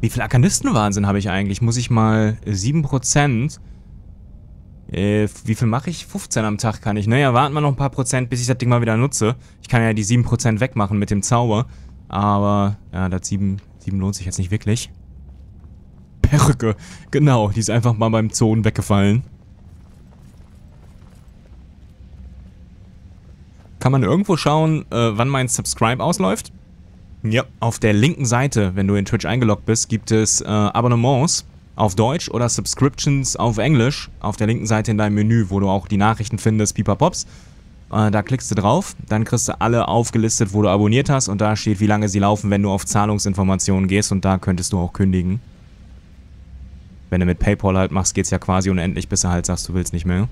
Wie viel Arkanistenwahnsinn habe ich eigentlich? Muss ich mal 7%... Äh, wie viel mache ich? 15 am Tag kann ich. Naja, warten wir noch ein paar Prozent, bis ich das Ding mal wieder nutze. Ich kann ja die 7% wegmachen mit dem Zauber. Aber, ja, das 7, 7 lohnt sich jetzt nicht wirklich. Perücke. Genau, die ist einfach mal beim Zonen weggefallen. Kann man irgendwo schauen, äh, wann mein Subscribe ausläuft? Ja, auf der linken Seite, wenn du in Twitch eingeloggt bist, gibt es äh, Abonnements auf Deutsch oder Subscriptions auf Englisch auf der linken Seite in deinem Menü, wo du auch die Nachrichten findest, Pipapops. Äh, da klickst du drauf, dann kriegst du alle aufgelistet, wo du abonniert hast und da steht, wie lange sie laufen, wenn du auf Zahlungsinformationen gehst und da könntest du auch kündigen. Wenn du mit Paypal halt machst, geht's ja quasi unendlich, bis du halt sagst, du willst nicht mehr.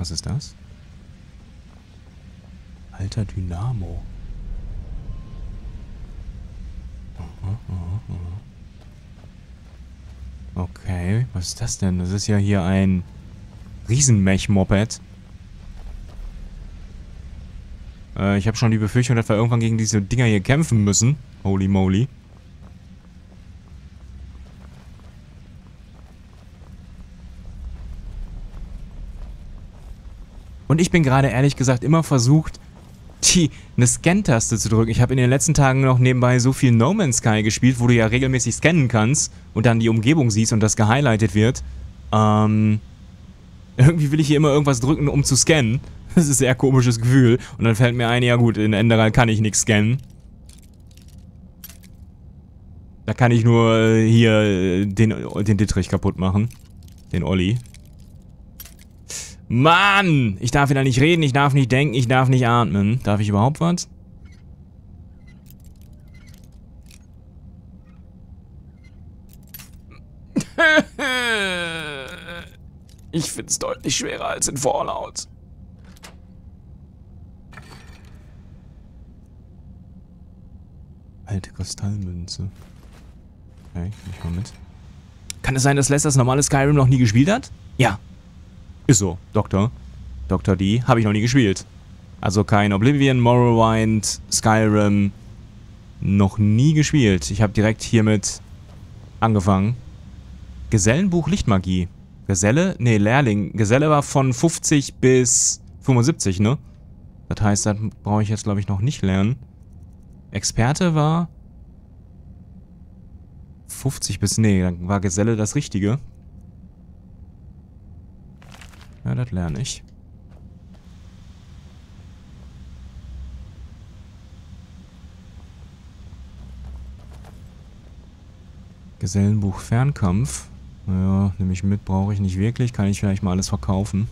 Was ist das? Alter Dynamo. Okay, was ist das denn? Das ist ja hier ein Riesenmech-Moped. Äh, ich habe schon die Befürchtung, dass wir irgendwann gegen diese Dinger hier kämpfen müssen. Holy moly. Und ich bin gerade ehrlich gesagt immer versucht, die eine Scan-Taste zu drücken. Ich habe in den letzten Tagen noch nebenbei so viel No Man's Sky gespielt, wo du ja regelmäßig scannen kannst und dann die Umgebung siehst und das gehighlightet wird. Ähm, irgendwie will ich hier immer irgendwas drücken, um zu scannen. Das ist ein sehr komisches Gefühl. Und dann fällt mir ein, ja gut, in Enderal kann ich nichts scannen. Da kann ich nur äh, hier äh, den, den Dittrich kaputt machen. Den Olli. Mann! Ich darf wieder nicht reden, ich darf nicht denken, ich darf nicht atmen. Darf ich überhaupt was? ich find's deutlich schwerer als in Fallout. Alte Kristallmünze. Okay, ich mal mit. Kann es sein, dass Les das normale Skyrim noch nie gespielt hat? Ja, ist so, Doktor. Dr. D. Habe ich noch nie gespielt. Also kein Oblivion, Morrowind, Skyrim. Noch nie gespielt. Ich habe direkt hiermit angefangen. Gesellenbuch Lichtmagie. Geselle? Nee, Lehrling. Geselle war von 50 bis 75, ne? Das heißt, das brauche ich jetzt, glaube ich, noch nicht lernen. Experte war 50 bis... Nee, dann war Geselle das Richtige. Ja, das lerne ich. Gesellenbuch Fernkampf. Naja, nehme ich mit, brauche ich nicht wirklich. Kann ich vielleicht mal alles verkaufen.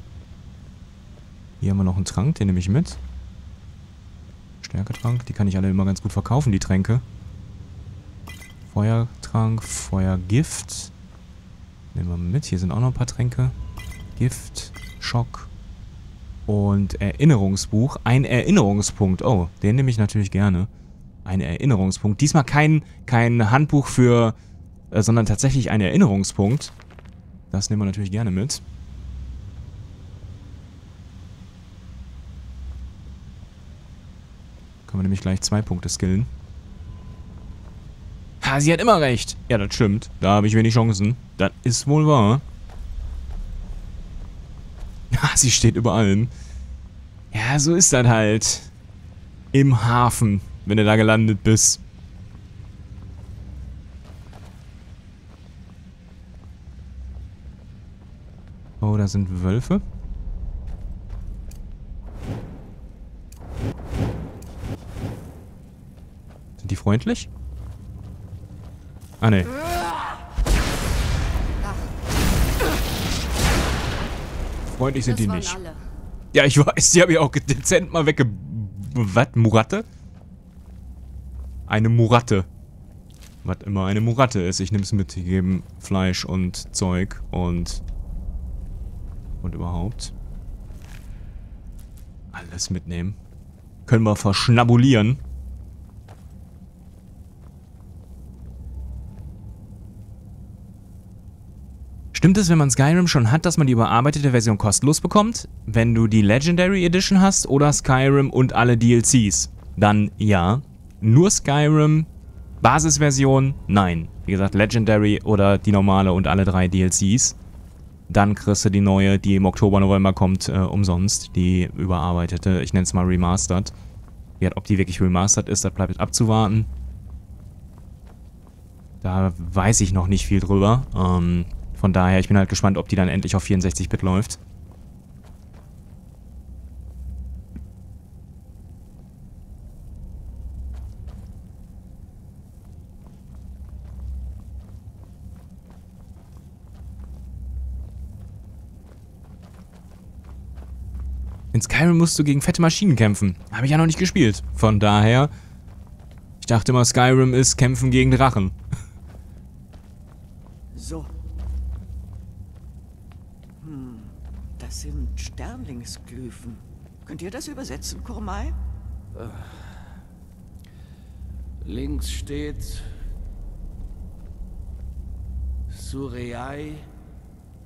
Hier haben wir noch einen Trank, den nehme ich mit. Stärketrank, die kann ich alle immer ganz gut verkaufen, die Tränke. Feuertrank, Feuergift. Nehmen wir mit, hier sind auch noch ein paar Tränke. Gift, Schock und Erinnerungsbuch. Ein Erinnerungspunkt. Oh, den nehme ich natürlich gerne. Ein Erinnerungspunkt. Diesmal kein, kein Handbuch für, äh, sondern tatsächlich ein Erinnerungspunkt. Das nehmen wir natürlich gerne mit. Können wir nämlich gleich zwei Punkte skillen. Ha, sie hat immer recht. Ja, das stimmt. Da habe ich wenig Chancen. Das ist wohl wahr. Sie steht über allem. Ja, so ist das halt. Im Hafen, wenn du da gelandet bist. Oh, da sind Wölfe. Sind die freundlich? Ah, ne. Freundlich sind das die nicht. alle. Ja, ich weiß, die habe ich auch dezent mal wegge... Was? Muratte? Eine Muratte. Was immer eine Muratte ist. Ich nehme es mit. Die geben Fleisch und Zeug und... Und überhaupt. Alles mitnehmen. Können wir verschnabulieren. Stimmt es, wenn man Skyrim schon hat, dass man die überarbeitete Version kostenlos bekommt? Wenn du die Legendary Edition hast oder Skyrim und alle DLCs? Dann ja. Nur Skyrim, Basisversion, nein. Wie gesagt, Legendary oder die normale und alle drei DLCs. Dann kriegst du die neue, die im Oktober, November kommt, äh, umsonst. Die überarbeitete, ich nenne es mal Remastered. Ja, ob die wirklich remastered ist, das bleibt abzuwarten. Da weiß ich noch nicht viel drüber. Ähm, von daher, ich bin halt gespannt, ob die dann endlich auf 64-Bit läuft. In Skyrim musst du gegen fette Maschinen kämpfen. Habe ich ja noch nicht gespielt. Von daher, ich dachte immer, Skyrim ist Kämpfen gegen Drachen. So. Hm, das sind Sternlingsglyphen. Könnt ihr das übersetzen, Kurmai? Links steht Surei.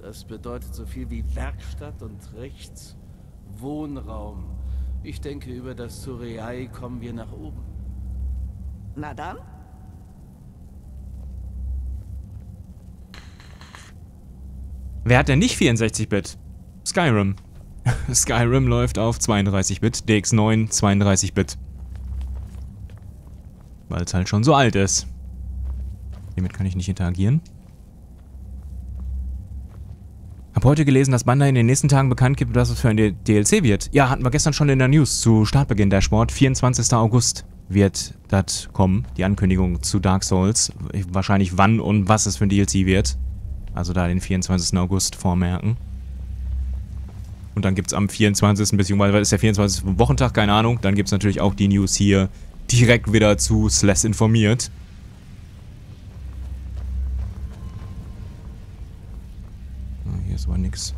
Das bedeutet so viel wie Werkstatt und rechts Wohnraum. Ich denke, über das Surei kommen wir nach oben. Na dann? Wer hat denn nicht 64-Bit? Skyrim. Skyrim läuft auf 32-Bit, DX9 32-Bit. Weil es halt schon so alt ist. Hiermit kann ich nicht interagieren. Hab heute gelesen, dass Bandai in den nächsten Tagen bekannt gibt, dass es für ein DLC wird. Ja, hatten wir gestern schon in der News zu Startbeginn Dashboard. 24. August wird das kommen, die Ankündigung zu Dark Souls. Wahrscheinlich wann und was es für ein DLC wird. Also da den 24. August vormerken. Und dann gibt es am 24. beziehungsweise ist der 24. Wochentag, keine Ahnung. Dann gibt es natürlich auch die News hier direkt wieder zu Slash informiert. Ah, hier ist aber nix.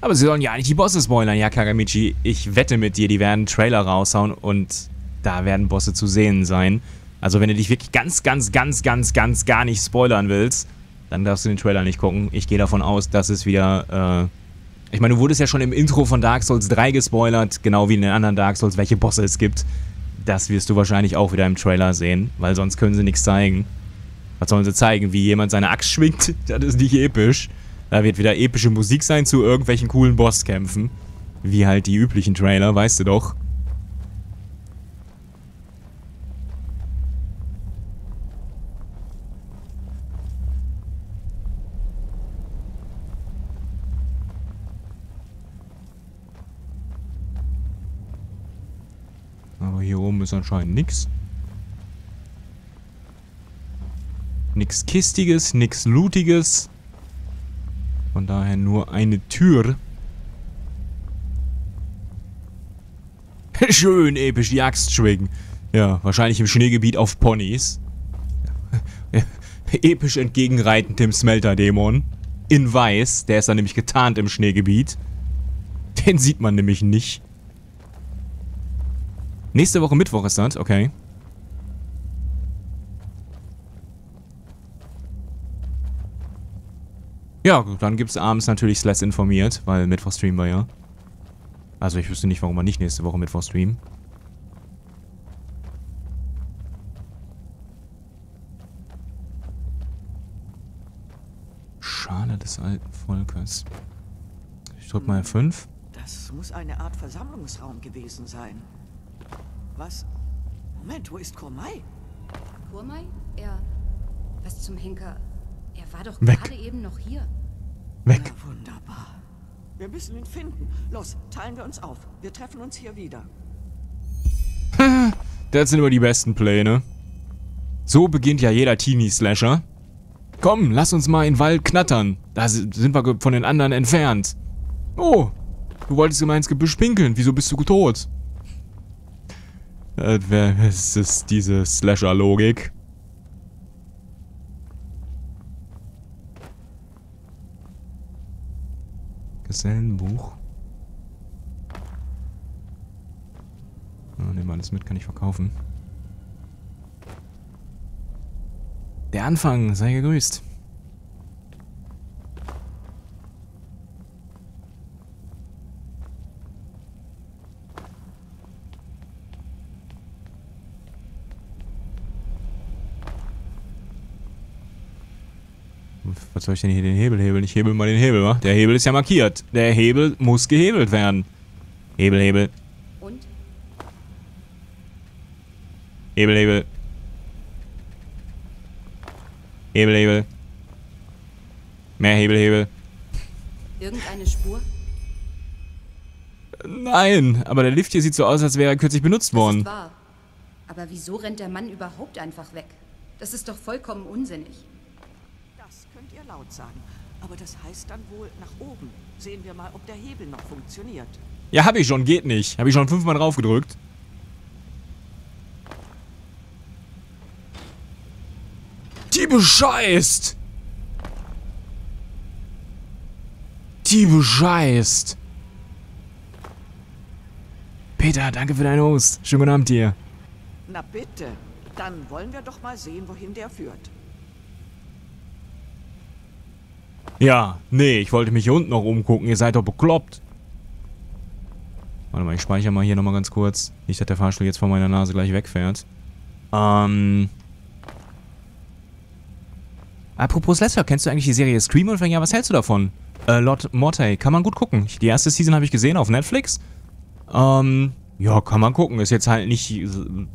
Aber sie sollen ja nicht die Bosse spoilern, ja, Karamichi. Ich wette mit dir, die werden Trailer raushauen und da werden Bosse zu sehen sein. Also wenn du dich wirklich ganz, ganz, ganz, ganz, ganz gar nicht spoilern willst, dann darfst du den Trailer nicht gucken. Ich gehe davon aus, dass es wieder, äh ich meine, du wurdest ja schon im Intro von Dark Souls 3 gespoilert, genau wie in den anderen Dark Souls, welche Bosse es gibt. Das wirst du wahrscheinlich auch wieder im Trailer sehen, weil sonst können sie nichts zeigen. Was sollen sie zeigen? Wie jemand seine Axt schwingt? Das ist nicht episch. Da wird wieder epische Musik sein zu irgendwelchen coolen Bosskämpfen. Wie halt die üblichen Trailer, weißt du doch. Aber hier oben ist anscheinend nichts. Nix Kistiges, nix Lootiges. Von daher nur eine Tür. Schön episch die Axt schwingen. Ja, wahrscheinlich im Schneegebiet auf Ponys. Episch entgegenreitend dem Smelter-Dämon. In weiß. Der ist dann nämlich getarnt im Schneegebiet. Den sieht man nämlich nicht. Nächste Woche Mittwoch ist das, okay. Ja, dann gibt es abends natürlich Slash informiert, weil Mittwoch streamen wir ja. Also ich wüsste nicht, warum wir nicht nächste Woche Mittwoch streamen. Schale des alten Volkes. Ich drück mal F5. Das muss eine Art Versammlungsraum gewesen sein. Was? Moment, wo ist Kormai? Kurmai? Er. Was zum Henker? Er war doch Weg. gerade eben noch hier. Weg. Ja, wunderbar. Wir müssen ihn finden. Los, teilen wir uns auf. Wir treffen uns hier wieder. Das sind immer die besten Pläne. So beginnt ja jeder Teenie-Slasher. Komm, lass uns mal in den Wald knattern. Da si- sind wir von den anderen entfernt. Oh, du wolltest immer ins Gebüsch pinkeln. Wieso bist du tot? Äh, wer- ist diese Slasher-Logik. Gesellenbuch. Oh, nehmen wir alles mit, kann ich verkaufen. Der Anfang, sei gegrüßt. Was soll ich denn hier den Hebel hebeln? Ich hebel mal den Hebel, wa? Der Hebel ist ja markiert. Der Hebel muss gehebelt werden. Hebel, Hebel. Und? Hebel, Hebel. Hebel, Hebel. Mehr Hebel, Hebel. Irgendeine Spur? Nein, aber der Lift hier sieht so aus, als wäre er kürzlich benutzt Das ist worden. wahr. Aber wieso rennt der Mann überhaupt einfach weg? Das ist doch vollkommen unsinnig. Ihr laut sagen. Aber das heißt dann wohl nach oben. Sehen wir mal, ob der Hebel noch funktioniert. Ja, hab ich schon, geht nicht. Hab ich schon fünfmal drauf gedrückt. Die bescheißt! Die bescheißt! Peter, danke für deinen Host. Schönen guten Abend dir. Na bitte. Dann wollen wir doch mal sehen, wohin der führt. Ja, nee, ich wollte mich hier unten noch umgucken. Ihr seid doch bekloppt. Warte mal, ich speichere mal hier nochmal ganz kurz. Nicht, dass der Fahrstuhl jetzt vor meiner Nase gleich wegfährt. Ähm. Apropos Lester, kennst du eigentlich die Serie Scream und wenn ja, was hältst du davon? Äh, Lord Morte, kann man gut gucken. Die erste Season habe ich gesehen auf Netflix. Ähm, ja, kann man gucken. Ist jetzt halt nicht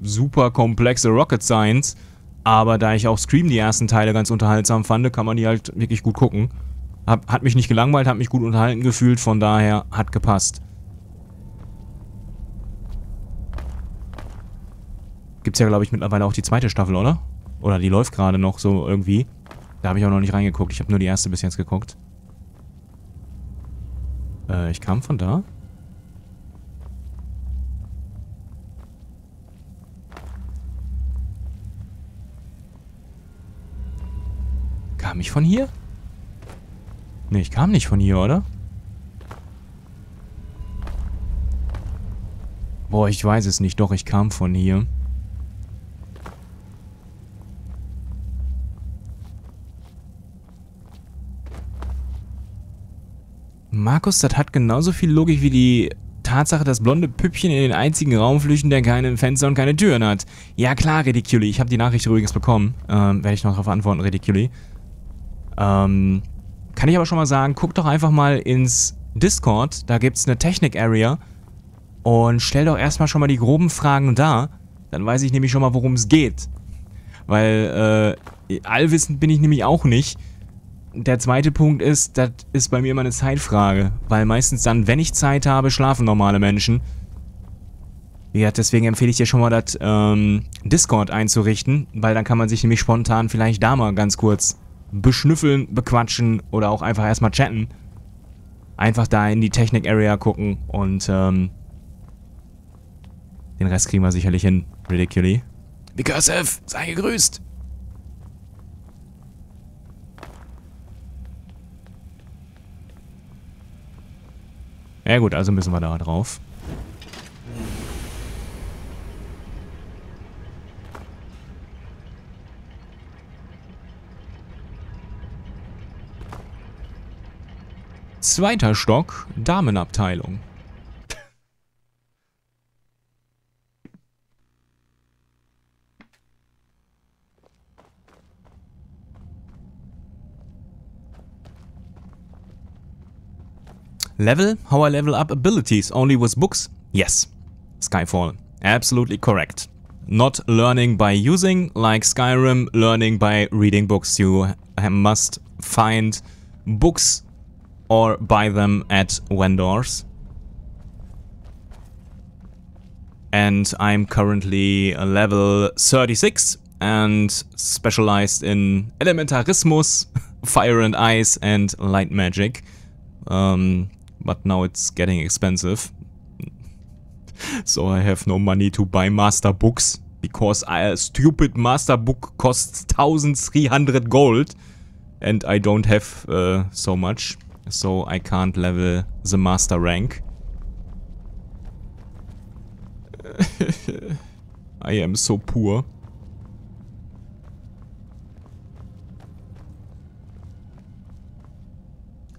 super komplexe Rocket Science. Aber da ich auch Scream die ersten Teile ganz unterhaltsam fand, kann man die halt wirklich gut gucken. Hab, hat mich nicht gelangweilt, hat mich gut unterhalten gefühlt, von daher hat gepasst. Gibt's ja, glaube ich, mittlerweile auch die zweite Staffel, oder? Oder die läuft gerade noch so irgendwie. Da habe ich auch noch nicht reingeguckt. Ich habe nur die erste bis jetzt geguckt. Äh, ich kam von da. Kam ich von hier? Ne, ich kam nicht von hier, oder? Boah, ich weiß es nicht. Doch, ich kam von hier. Markus, das hat genauso viel Logik wie die Tatsache, dass blonde Püppchen in den einzigen Raum flüchten, der keine Fenster und keine Türen hat. Ja klar, Ridiculi. Ich habe die Nachricht übrigens bekommen. Ähm, werde ich noch darauf antworten, Ridiculi. Ähm, kann ich aber schon mal sagen, guck doch einfach mal ins Discord. Da gibt es eine Technik-Area. Und stell doch erstmal schon mal die groben Fragen da. Dann weiß ich nämlich schon mal, worum es geht. Weil, äh, allwissend bin ich nämlich auch nicht. Der zweite Punkt ist, das ist bei mir immer eine Zeitfrage. Weil meistens dann, wenn ich Zeit habe, schlafen normale Menschen. Ja, deswegen empfehle ich dir schon mal das ähm, Discord einzurichten, weil dann kann man sich nämlich spontan vielleicht da mal ganz kurz beschnüffeln, bequatschen oder auch einfach erstmal chatten. Einfach da in die Technik-Area gucken und ähm, den Rest kriegen wir sicherlich hin. Ridiculy. Recursive, sei gegrüßt. Ja gut, also müssen wir da drauf. Zweiter Stock, Damenabteilung. Level? How I level up abilities? Only with books? Yes. Skyfall. Absolutely correct. Not learning by using, like Skyrim, learning by reading books. You must find books or buy them at vendors. And I'm currently a level 36 and specialized in Elementarismus, Fire and Ice, and Light Magic. Um, but now it's getting expensive. so I have no money to buy master books because a stupid master book costs 1300 gold and I don't have uh, so much so I can't level the master rank. I am so poor.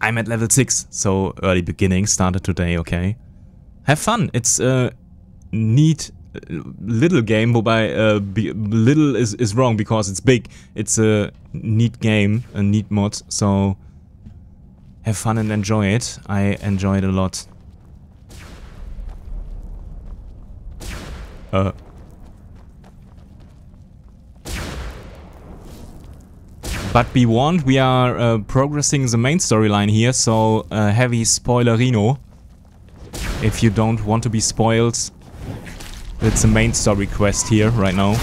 I'm at level 6, so early beginning started today, okay? Have fun, it's a neat little game, wobei uh, little is, is wrong because it's big. It's a neat game, a neat mod, so have fun and enjoy it. I enjoy it a lot. Uh. But be warned, we are uh, progressing the main storyline here, so uh, heavy spoilerino. If you don't want to be spoiled, it's the main story quest here right now.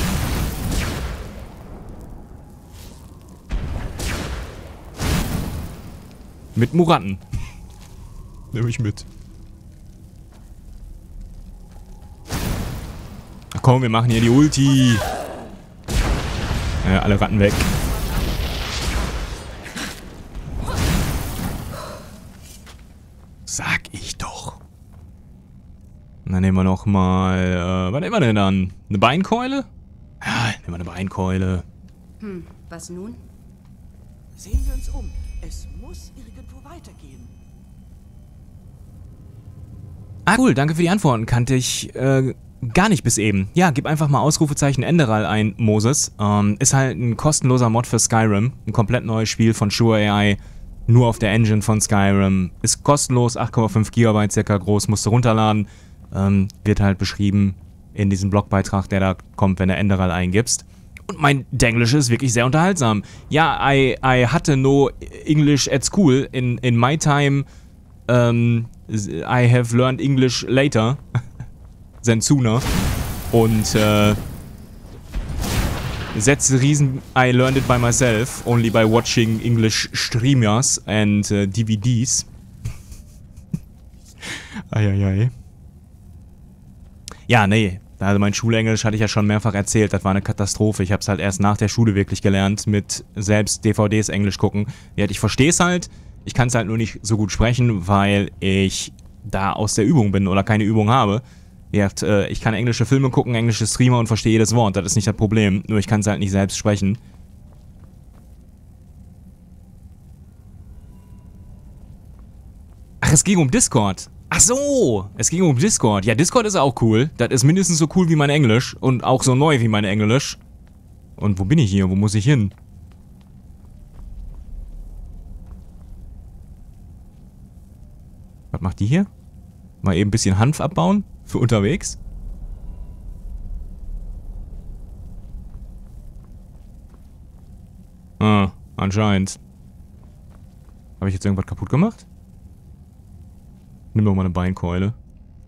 Mit Muranten. Nehme ich mit. Ach komm, wir machen hier die Ulti. Ja, alle Ratten weg. Sag ich doch. dann nehmen wir noch mal... Äh, was nehmen wir denn dann? Eine Beinkeule? Ja, nehmen wir eine Beinkeule. Hm, was nun? Sehen wir uns um. Es muss irgendwo weitergehen. Ah, cool, danke für die Antworten. Kannte ich äh, gar nicht bis eben. Ja, gib einfach mal Ausrufezeichen Enderal ein, Moses. Ähm, ist halt ein kostenloser Mod für Skyrim. Ein komplett neues Spiel von Shure AI. Nur auf der Engine von Skyrim. Ist kostenlos, 8,5 GB circa groß, musst du runterladen. Ähm, wird halt beschrieben in diesem Blogbeitrag, der da kommt, wenn du Enderal eingibst. Und mein Denglisch ist wirklich sehr unterhaltsam. Ja, I, I hatte no English at school. In, in my time, um, I have learned English later. than sooner. Und, äh, the reason I learned it by myself, only by watching English streamers and uh, DVDs. Eieiei. Ja, nee, also mein Schulenglisch hatte ich ja schon mehrfach erzählt, das war eine Katastrophe. Ich habe es halt erst nach der Schule wirklich gelernt, mit selbst DVDs Englisch gucken. Ja, ich verstehe es halt, ich kann es halt nur nicht so gut sprechen, weil ich da aus der Übung bin oder keine Übung habe. Äh, ich kann englische Filme gucken, englische Streamer und verstehe jedes Wort, das ist nicht das Problem. Nur ich kann es halt nicht selbst sprechen. Ach, es ging um Discord. Ach so, es ging um Discord. Ja, Discord ist auch cool. Das ist mindestens so cool wie mein Englisch und auch so neu wie mein Englisch. Und wo bin ich hier? Wo muss ich hin? Was macht die hier? Mal eben ein bisschen Hanf abbauen für unterwegs. Ah, anscheinend. Habe ich jetzt irgendwas kaputt gemacht? Nimm doch mal eine Beinkeule.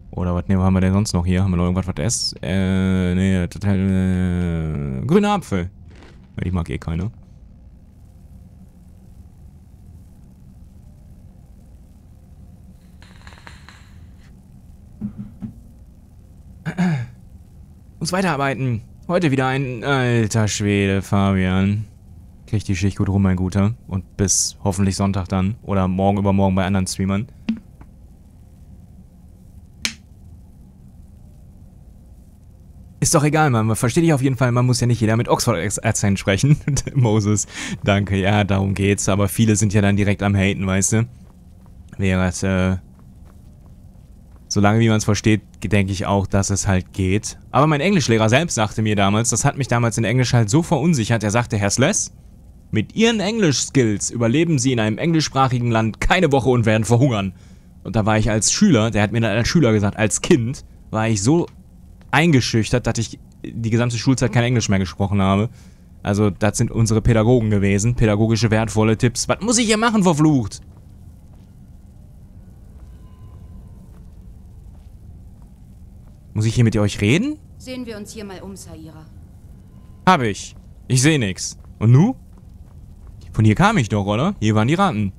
Oder was haben wir denn sonst noch hier? Haben wir noch irgendwas, was essen? Äh, nee, total, äh, grüner Apfel. Ich mag eh keine. Muss weiterarbeiten. Heute wieder ein alter Schwede, Fabian. Krieg die Schicht gut rum, mein Guter. Und bis hoffentlich Sonntag dann. Oder morgen übermorgen bei anderen Streamern. Ist doch egal, man, versteht dich auf jeden Fall, man muss ja nicht jeder mit Oxford-Akzent sprechen. Moses, danke, ja, darum geht's, aber viele sind ja dann direkt am Haten, weißt du? wäre es, äh, solange wie man es versteht, denke ich auch, dass es halt geht. Aber mein Englischlehrer selbst sagte mir damals, das hat mich damals in Englisch halt so verunsichert, er sagte, Herr Sless, mit Ihren Englisch-Skills überleben Sie in einem englischsprachigen Land keine Woche und werden verhungern. Und da war ich als Schüler, der hat mir dann als Schüler gesagt, als Kind war ich so eingeschüchtert, dass ich die gesamte Schulzeit kein Englisch mehr gesprochen habe. Also, das sind unsere Pädagogen gewesen. Pädagogische wertvolle Tipps. Was muss ich hier machen, verflucht? Muss ich hier mit euch reden? Sehen wir uns hier mal um, Saira. Hab ich. Ich sehe nix. Und nu? Von hier kam ich doch, oder? Hier waren die Ratten.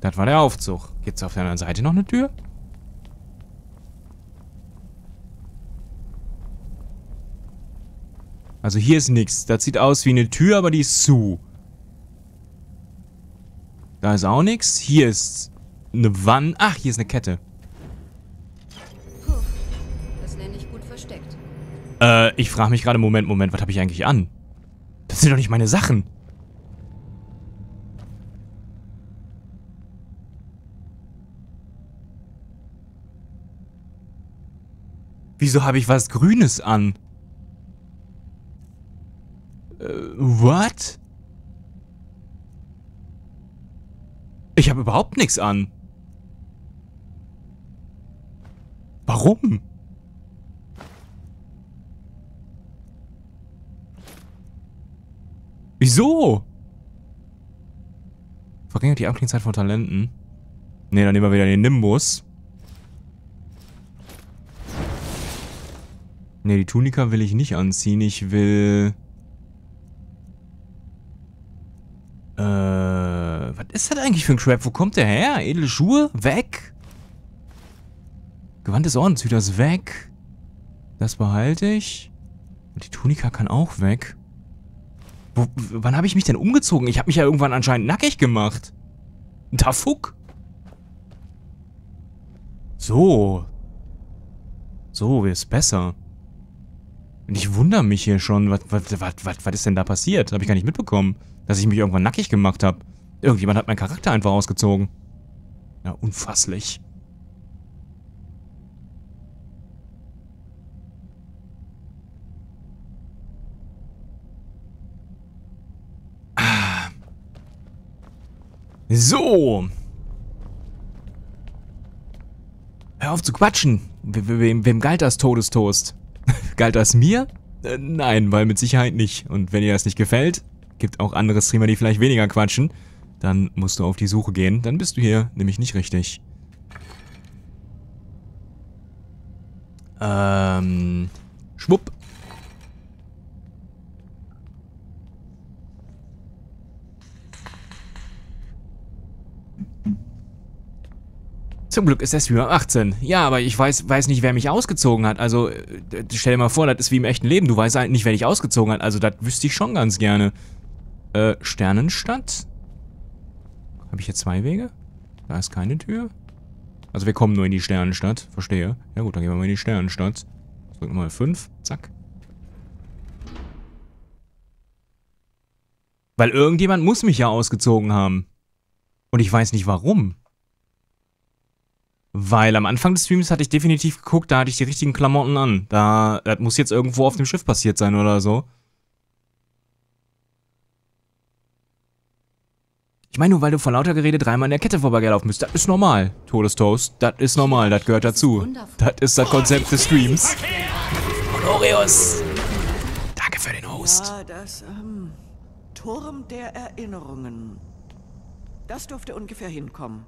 Das war der Aufzug. Gibt's auf der anderen Seite noch eine Tür? Also hier ist nichts. Das sieht aus wie eine Tür, aber die ist zu. Da ist auch nichts. Hier ist eine Wand. Ach, hier ist eine Kette. Puh, das nenne ich gut versteckt. Äh, ich frage mich gerade, Moment, Moment, was habe ich eigentlich an? Das sind doch nicht meine Sachen. Wieso habe ich was Grünes an? Äh, what? Ich habe überhaupt nichts an. Warum? Wieso? Verringert die Abklingzeit von Talenten. Ne, dann nehmen wir wieder den Nimbus. Ne, die Tunika will ich nicht anziehen. Ich will... Äh, was ist das eigentlich für ein Crap? Wo kommt der her? Edle Schuhe? Weg? Gewand des Ordenshüters weg. Das behalte ich. Und die Tunika kann auch weg. Wo, wann habe ich mich denn umgezogen? Ich habe mich ja irgendwann anscheinend nackig gemacht. Tafuk? So. So ist besser. Und ich wundere mich hier schon. Was, was, was, was, was ist denn da passiert? Habe ich gar nicht mitbekommen. Dass ich mich irgendwann nackig gemacht habe. Irgendjemand hat meinen Charakter einfach ausgezogen. Ja, unfasslich. So. Hör auf zu quatschen. Wem, wem galt das Todestoast? galt das mir? Äh, nein, weil mit Sicherheit nicht. Und wenn dir das nicht gefällt, gibt auch andere Streamer, die vielleicht weniger quatschen, dann musst du auf die Suche gehen. Dann bist du hier nämlich nicht richtig. Ähm, schwupp. Zum Glück ist der Streamer 18. Ja, aber ich weiß, weiß nicht, wer mich ausgezogen hat. Also, äh, stell dir mal vor, das ist wie im echten Leben. Du weißt halt nicht, wer dich ausgezogen hat. Also, das wüsste ich schon ganz gerne. Äh, Sternenstadt? Habe ich hier zwei Wege? Da ist keine Tür. Also, wir kommen nur in die Sternenstadt. Verstehe. Ja gut, dann gehen wir mal in die Sternenstadt. Drücken wir mal 5. Zack. Weil irgendjemand muss mich ja ausgezogen haben. Und ich weiß nicht warum. Weil am Anfang des Streams hatte ich definitiv geguckt, da hatte ich die richtigen Klamotten an. Da, das muss jetzt irgendwo auf dem Schiff passiert sein oder so. Ich meine nur, weil du vor lauter Gerede dreimal in der Kette vorbeigelaufen bist. Das ist normal, Todestoast. Das ist normal, das gehört dazu. Das ist das Konzept des Streams. Honorius! Danke für den Host. Ja, das ähm, Turm der Erinnerungen. Das dürfte ungefähr hinkommen.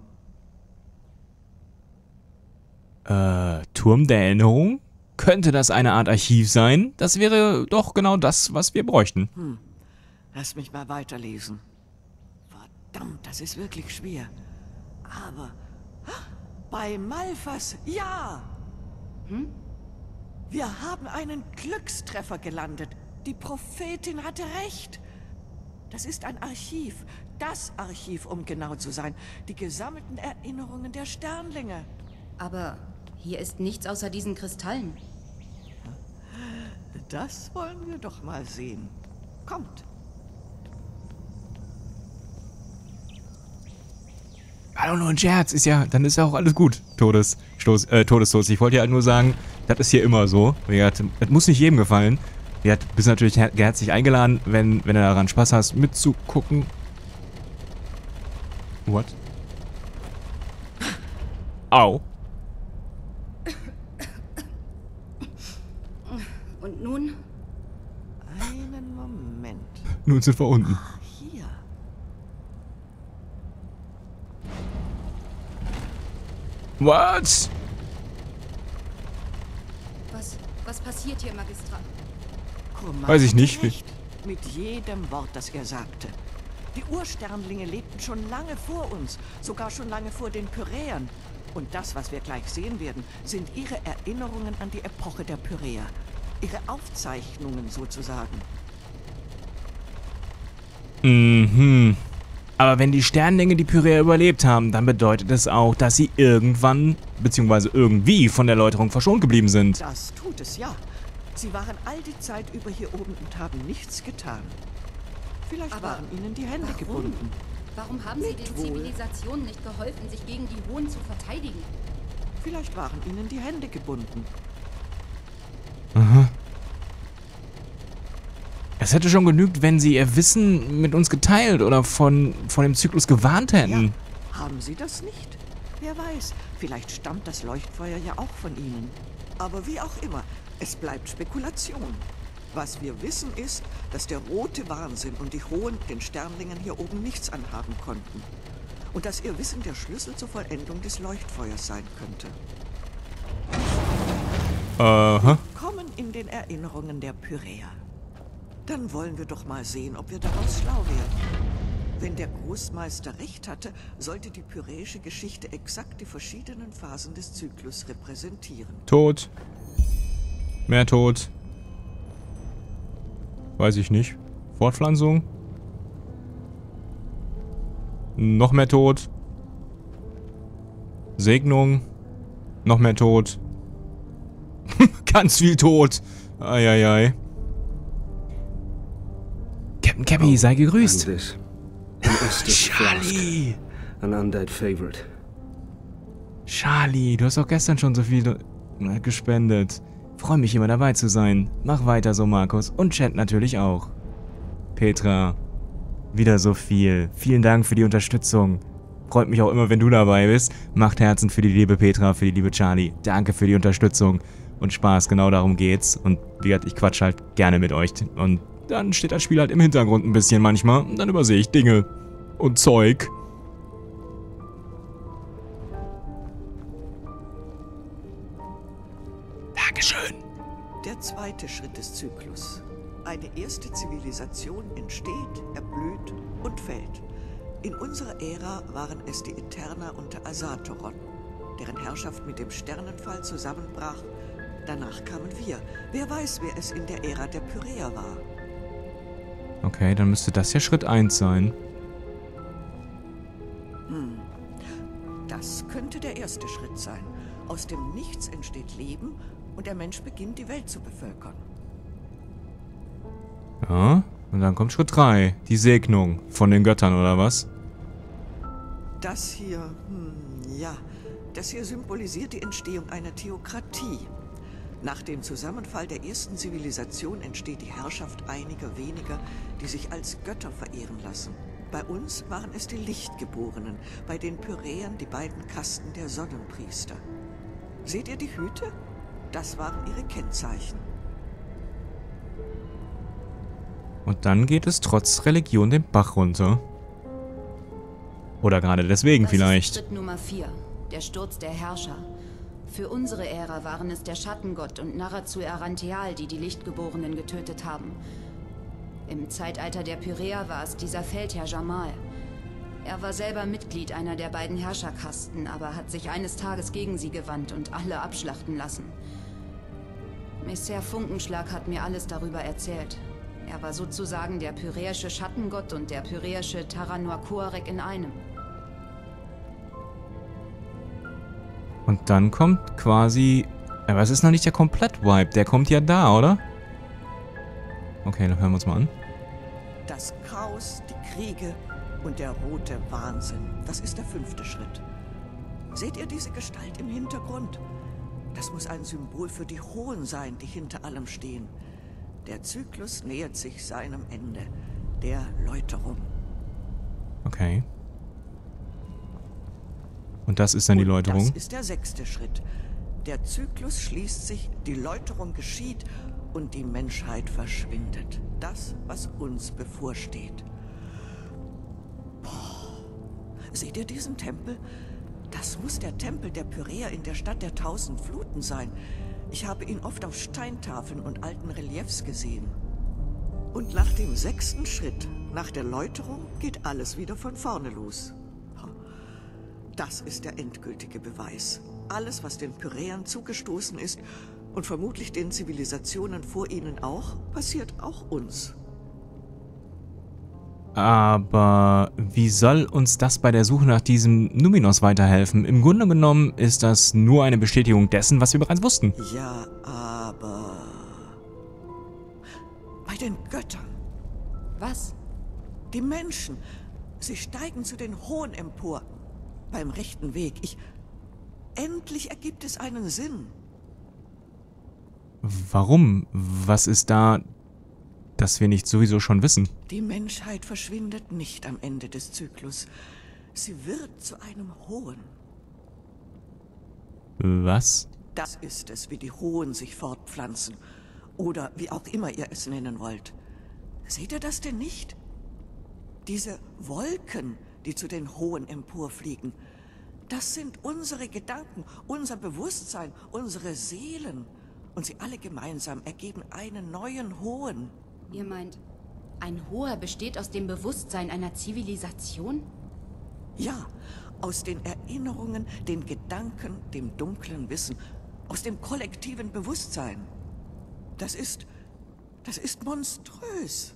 Äh, Turm der Erinnerung? Könnte das eine Art Archiv sein? Das wäre doch genau das, was wir bräuchten. Hm. Lass mich mal weiterlesen. Verdammt, das ist wirklich schwer. Aber bei Malfas, ja! Hm? Wir haben einen Glückstreffer gelandet. Die Prophetin hatte recht. Das ist ein Archiv. Das Archiv, um genau zu sein. Die gesammelten Erinnerungen der Sternlinge. Aber hier ist nichts außer diesen Kristallen. Das wollen wir doch mal sehen. Kommt. Hallo, nur ein Scherz. Ist ja, dann ist ja auch alles gut. Todesstoß, äh, Todesstoß. Ich wollte ja nur sagen, das ist hier immer so. Das muss nicht jedem gefallen. Du bist natürlich herzlich eingeladen, wenn, wenn du daran Spaß hast, mitzugucken. What? Au. Und nun? Einen Moment. Nun sind wir unten. Hier. What? Was, was passiert hier, Magistrat? Krummer Weiß ich nicht. recht Mit jedem Wort, das er sagte. Die Ursternlinge lebten schon lange vor uns, sogar schon lange vor den Pyräern. Und das, was wir gleich sehen werden, sind ihre Erinnerungen an die Epoche der Pyräer. Ihre Aufzeichnungen sozusagen. Mhm. Aber wenn die Sternlinge die Pyräer überlebt haben, dann bedeutet es auch, dass sie irgendwann, beziehungsweise irgendwie von der Läuterung verschont geblieben sind. Das tut es ja. Sie waren all die Zeit über hier oben und haben nichts getan. Vielleicht Aber waren ihnen die Hände warum? gebunden. Warum haben Sie den wohl. Zivilisationen nicht geholfen, sich gegen die Hohen zu verteidigen? Vielleicht waren ihnen die Hände gebunden. Es hätte schon genügt, wenn sie ihr Wissen mit uns geteilt oder von, von dem Zyklus gewarnt hätten. Ja, haben sie das nicht? Wer weiß, vielleicht stammt das Leuchtfeuer ja auch von ihnen. Aber wie auch immer, es bleibt Spekulation. Was wir wissen ist, dass der rote Wahnsinn und die Hohen den Sternlingen hier oben nichts anhaben konnten. Und dass ihr Wissen der Schlüssel zur Vollendung des Leuchtfeuers sein könnte. Aha. Kommen in den Erinnerungen der Pyräer. Dann wollen wir doch mal sehen, ob wir daraus schlau werden. Wenn der Großmeister recht hatte, sollte die pyräische Geschichte exakt die verschiedenen Phasen des Zyklus repräsentieren. Tot. Mehr tot. Weiß ich nicht. Fortpflanzung. Noch mehr tot. Segnung. Noch mehr tot. Ganz viel tot. Eieiei. Captain Cabby, sei gegrüßt. Charlie. An undead favorite. Charlie, du hast auch gestern schon so viel gespendet. Freue mich immer dabei zu sein. Mach weiter so, Markus. Und Chat natürlich auch. Petra, wieder so viel. Vielen Dank für die Unterstützung. Freut mich auch immer, wenn du dabei bist. Macht Herzen für die liebe Petra, für die liebe Charlie. Danke für die Unterstützung und Spaß. Genau darum geht's. Und wie gesagt, ich quatsch halt gerne mit euch. Und dann steht das Spiel halt im Hintergrund ein bisschen manchmal. Dann übersehe ich Dinge und Zeug. Dankeschön. Der zweite Schritt des Zyklus. Eine erste Zivilisation entsteht, erblüht und fällt. In unserer Ära waren es die Eterna unter Asatoron, deren Herrschaft mit dem Sternenfall zusammenbrach. Danach kamen wir. Wer weiß, wer es in der Ära der Pyräer war. Okay, dann müsste das ja Schritt 1 sein. Das könnte der erste Schritt sein. Aus dem Nichts entsteht Leben und der Mensch beginnt, die Welt zu bevölkern. Ja, und dann kommt Schritt 3. Die Segnung von den Göttern, oder was? Das hier, hm, ja, das hier symbolisiert die Entstehung einer Theokratie. Nach dem Zusammenfall der ersten Zivilisation entsteht die Herrschaft einiger weniger, die sich als Götter verehren lassen. Bei uns waren es die Lichtgeborenen, bei den Pyräern die beiden Kasten der Sonnenpriester. Seht ihr die Hüte? Das waren ihre Kennzeichen. Und dann geht es trotz Religion den Bach runter. Oder gerade deswegen Das ist vielleicht. Schritt Nummer 4. Der Sturz der Herrscher. Für unsere Ära waren es der Schattengott und Narazu Arantheal, die die Lichtgeborenen getötet haben. Im Zeitalter der Pyräer war es dieser Feldherr Jamal. Er war selber Mitglied einer der beiden Herrscherkasten, aber hat sich eines Tages gegen sie gewandt und alle abschlachten lassen. Messer Funkenschlag hat mir alles darüber erzählt. Er war sozusagen der pyräische Schattengott und der pyräische Taranoakuarek in einem. Und dann kommt quasi... Aber es ist noch nicht der Komplett-Wipe. Der kommt ja da, oder? Okay, dann hören wir uns mal an. Das Chaos, die Kriege, Und der rote Wahnsinn, das ist der fünfte Schritt. Seht ihr diese Gestalt im Hintergrund? Das muss ein Symbol für die Hohen sein, die hinter allem stehen. Der Zyklus nähert sich seinem Ende, der Läuterung. Okay. Und das ist dann die Und Läuterung? Das ist der sechste Schritt. Der Zyklus schließt sich, die Läuterung geschieht und die Menschheit verschwindet. Das, was uns bevorsteht. Boah. Seht ihr diesen Tempel? Das muss der Tempel der Pyräer in der Stadt der tausend Fluten sein. Ich habe ihn oft auf Steintafeln und alten Reliefs gesehen. Und nach dem sechsten Schritt, nach der Läuterung, geht alles wieder von vorne los. Das ist der endgültige Beweis. Alles, was den Pyräern zugestoßen ist und vermutlich den Zivilisationen vor ihnen auch, passiert auch uns. Aber wie soll uns das bei der Suche nach diesem Numinos weiterhelfen? Im Grunde genommen ist das nur eine Bestätigung dessen, was wir bereits wussten. Ja, aber... Bei den Göttern. Was? Die Menschen. Sie steigen zu den Hohen empor. Beim rechten Weg. Ich... Endlich ergibt es einen Sinn. Warum? Was ist da, das wir nicht sowieso schon wissen? Die Menschheit verschwindet nicht am Ende des Zyklus. Sie wird zu einem Hohen. Was? Das ist es, wie die Hohen sich fortpflanzen. Oder wie auch immer ihr es nennen wollt. Seht ihr das denn nicht? Diese Wolken, die zu den Hohen emporfliegen, das sind unsere Gedanken, unser Bewusstsein, unsere Seelen. Und sie alle gemeinsam ergeben einen neuen Hohen. Ihr meint, ein Hoher besteht aus dem Bewusstsein einer Zivilisation? Ja, aus den Erinnerungen, den Gedanken, dem dunklen Wissen, aus dem kollektiven Bewusstsein. Das ist, das ist monströs.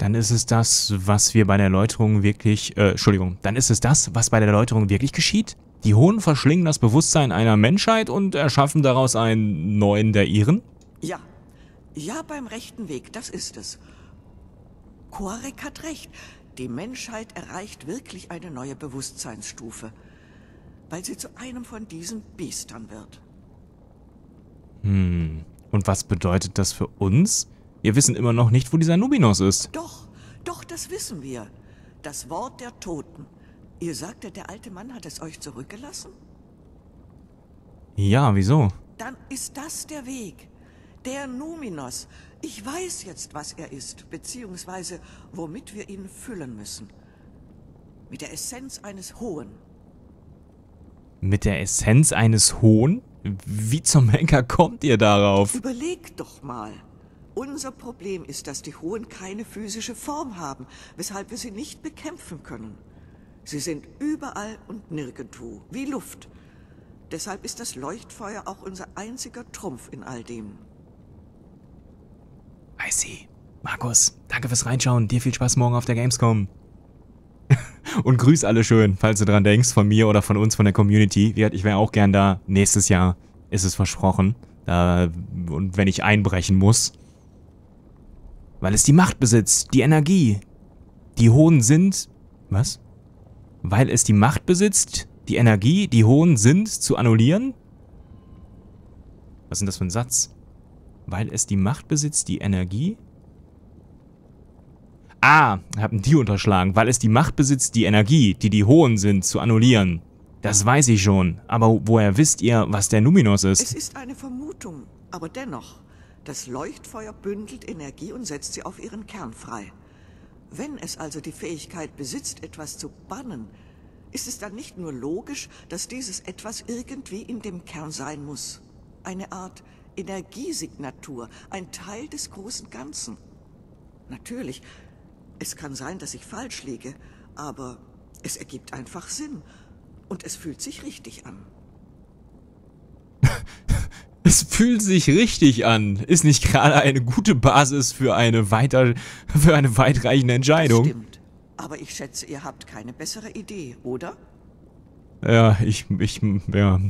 Dann ist es das, was wir bei der Läuterung wirklich, äh, Entschuldigung, dann ist es das, was bei der Läuterung wirklich geschieht? Die Hohen verschlingen das Bewusstsein einer Menschheit und erschaffen daraus einen neuen der ihren? Ja, ja, beim rechten Weg, das ist es. Quarek hat recht. Die Menschheit erreicht wirklich eine neue Bewusstseinsstufe, weil sie zu einem von diesen Biestern wird. Hm, und was bedeutet das für uns? Wir wissen immer noch nicht, wo dieser Nubinos ist. Doch, doch, das wissen wir. Das Wort der Toten. Ihr sagtet, der alte Mann hat es euch zurückgelassen? Ja, wieso? Dann ist das der Weg. Der Numinos. Ich weiß jetzt, was er ist, beziehungsweise womit wir ihn füllen müssen. Mit der Essenz eines Hohen. Mit der Essenz eines Hohn? Wie zum Henker kommt ihr darauf? Überlegt doch mal. Unser Problem ist, dass die Hohen keine physische Form haben, weshalb wir sie nicht bekämpfen können. Sie sind überall und nirgendwo, wie Luft. Deshalb ist das Leuchtfeuer auch unser einziger Trumpf in all dem. I see. Markus, danke fürs Reinschauen. Dir viel Spaß morgen auf der Gamescom. Und grüß alle schön, falls du dran denkst, von mir oder von uns, von der Community. Ich wäre auch gern da. Nächstes Jahr ist es versprochen. Und wenn ich einbrechen muss. Weil es die Macht besitzt, die Energie. Die Hohen sind... Was? Weil es die Macht besitzt, die Energie, die Hohen sind, zu annullieren? Was ist denn das für ein Satz? Weil es die Macht besitzt, die Energie? Ah, haben die unterschlagen. Weil es die Macht besitzt, die Energie, die die Hohen sind, zu annullieren. Das weiß ich schon. Aber woher wisst ihr, was der Numinos ist? Es ist eine Vermutung, aber dennoch. Das Leuchtfeuer bündelt Energie und setzt sie auf ihren Kern frei. Wenn es also die Fähigkeit besitzt, etwas zu bannen, ist es dann nicht nur logisch, dass dieses etwas irgendwie in dem Kern sein muss. Eine Art Energiesignatur, ein Teil des großen Ganzen. Natürlich, es kann sein, dass ich falsch liege, aber es ergibt einfach Sinn und es fühlt sich richtig an. Es fühlt sich richtig an. Ist nicht gerade eine gute Basis für eine weiter, für eine weitreichende Entscheidung. Das stimmt. Aber ich schätze, ihr habt keine bessere Idee, oder? Ja, ich, ich, ja,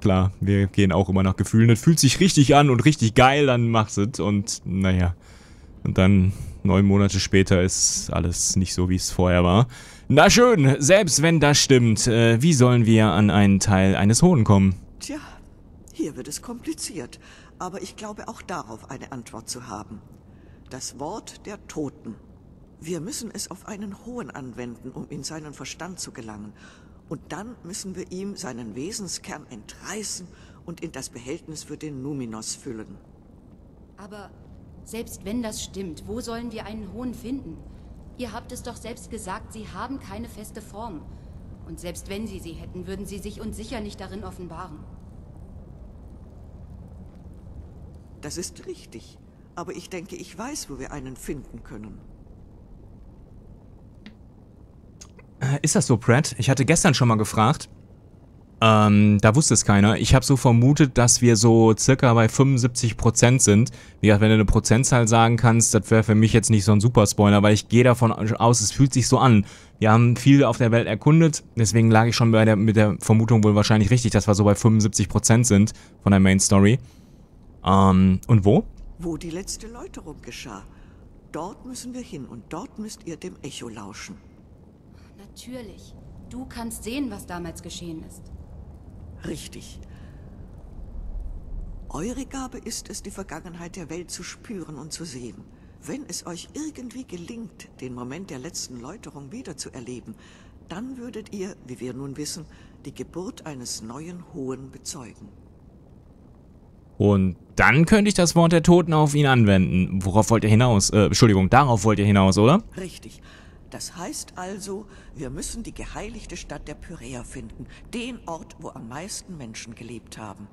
klar, wir gehen auch immer nach Gefühlen. Es fühlt sich richtig an und richtig geil, dann machst du es und, naja. Und dann, neun Monate später ist alles nicht so, wie es vorher war. Na schön, selbst wenn das stimmt, äh, wie sollen wir an einen Teil eines Hohn kommen? Hier wird es kompliziert, aber ich glaube auch darauf eine Antwort zu haben. Das Wort der Toten. Wir müssen es auf einen Hohen anwenden, um in seinen Verstand zu gelangen. Und dann müssen wir ihm seinen Wesenskern entreißen und in das Behältnis für den Numinos füllen. Aber selbst wenn das stimmt, wo sollen wir einen Hohen finden? Ihr habt es doch selbst gesagt, sie haben keine feste Form. Und selbst wenn sie sie hätten, würden sie sich uns sicher nicht darin offenbaren. Das ist richtig. Aber ich denke, ich weiß, wo wir einen finden können. Äh, Ist das so, Brad? Ich hatte gestern schon mal gefragt. Ähm, da wusste es keiner. Ich habe so vermutet, dass wir so circa bei 75% sind. Wie gesagt, wenn du eine Prozentzahl sagen kannst, das wäre für mich jetzt nicht so ein super Spoiler, weil ich gehe davon aus, es fühlt sich so an. Wir haben viel auf der Welt erkundet, deswegen lag ich schon bei der, mit der Vermutung wohl wahrscheinlich richtig, dass wir so bei 75% sind von der Main Story. Ähm, und wo? Wo die letzte Läuterung geschah. Dort müssen wir hin und dort müsst ihr dem Echo lauschen. Natürlich. Du kannst sehen, was damals geschehen ist. Richtig. Eure Gabe ist es, die Vergangenheit der Welt zu spüren und zu sehen. Wenn es euch irgendwie gelingt, den Moment der letzten Läuterung wiederzuerleben, dann würdet ihr, wie wir nun wissen, die Geburt eines neuen Hohen bezeugen. Und dann könnte ich das Wort der Toten auf ihn anwenden. Worauf wollt ihr hinaus? Äh, Entschuldigung, darauf wollt ihr hinaus, oder? Richtig. Das heißt also, wir müssen die geheiligte Stadt der Pyräer finden, den Ort, wo am meisten Menschen gelebt haben.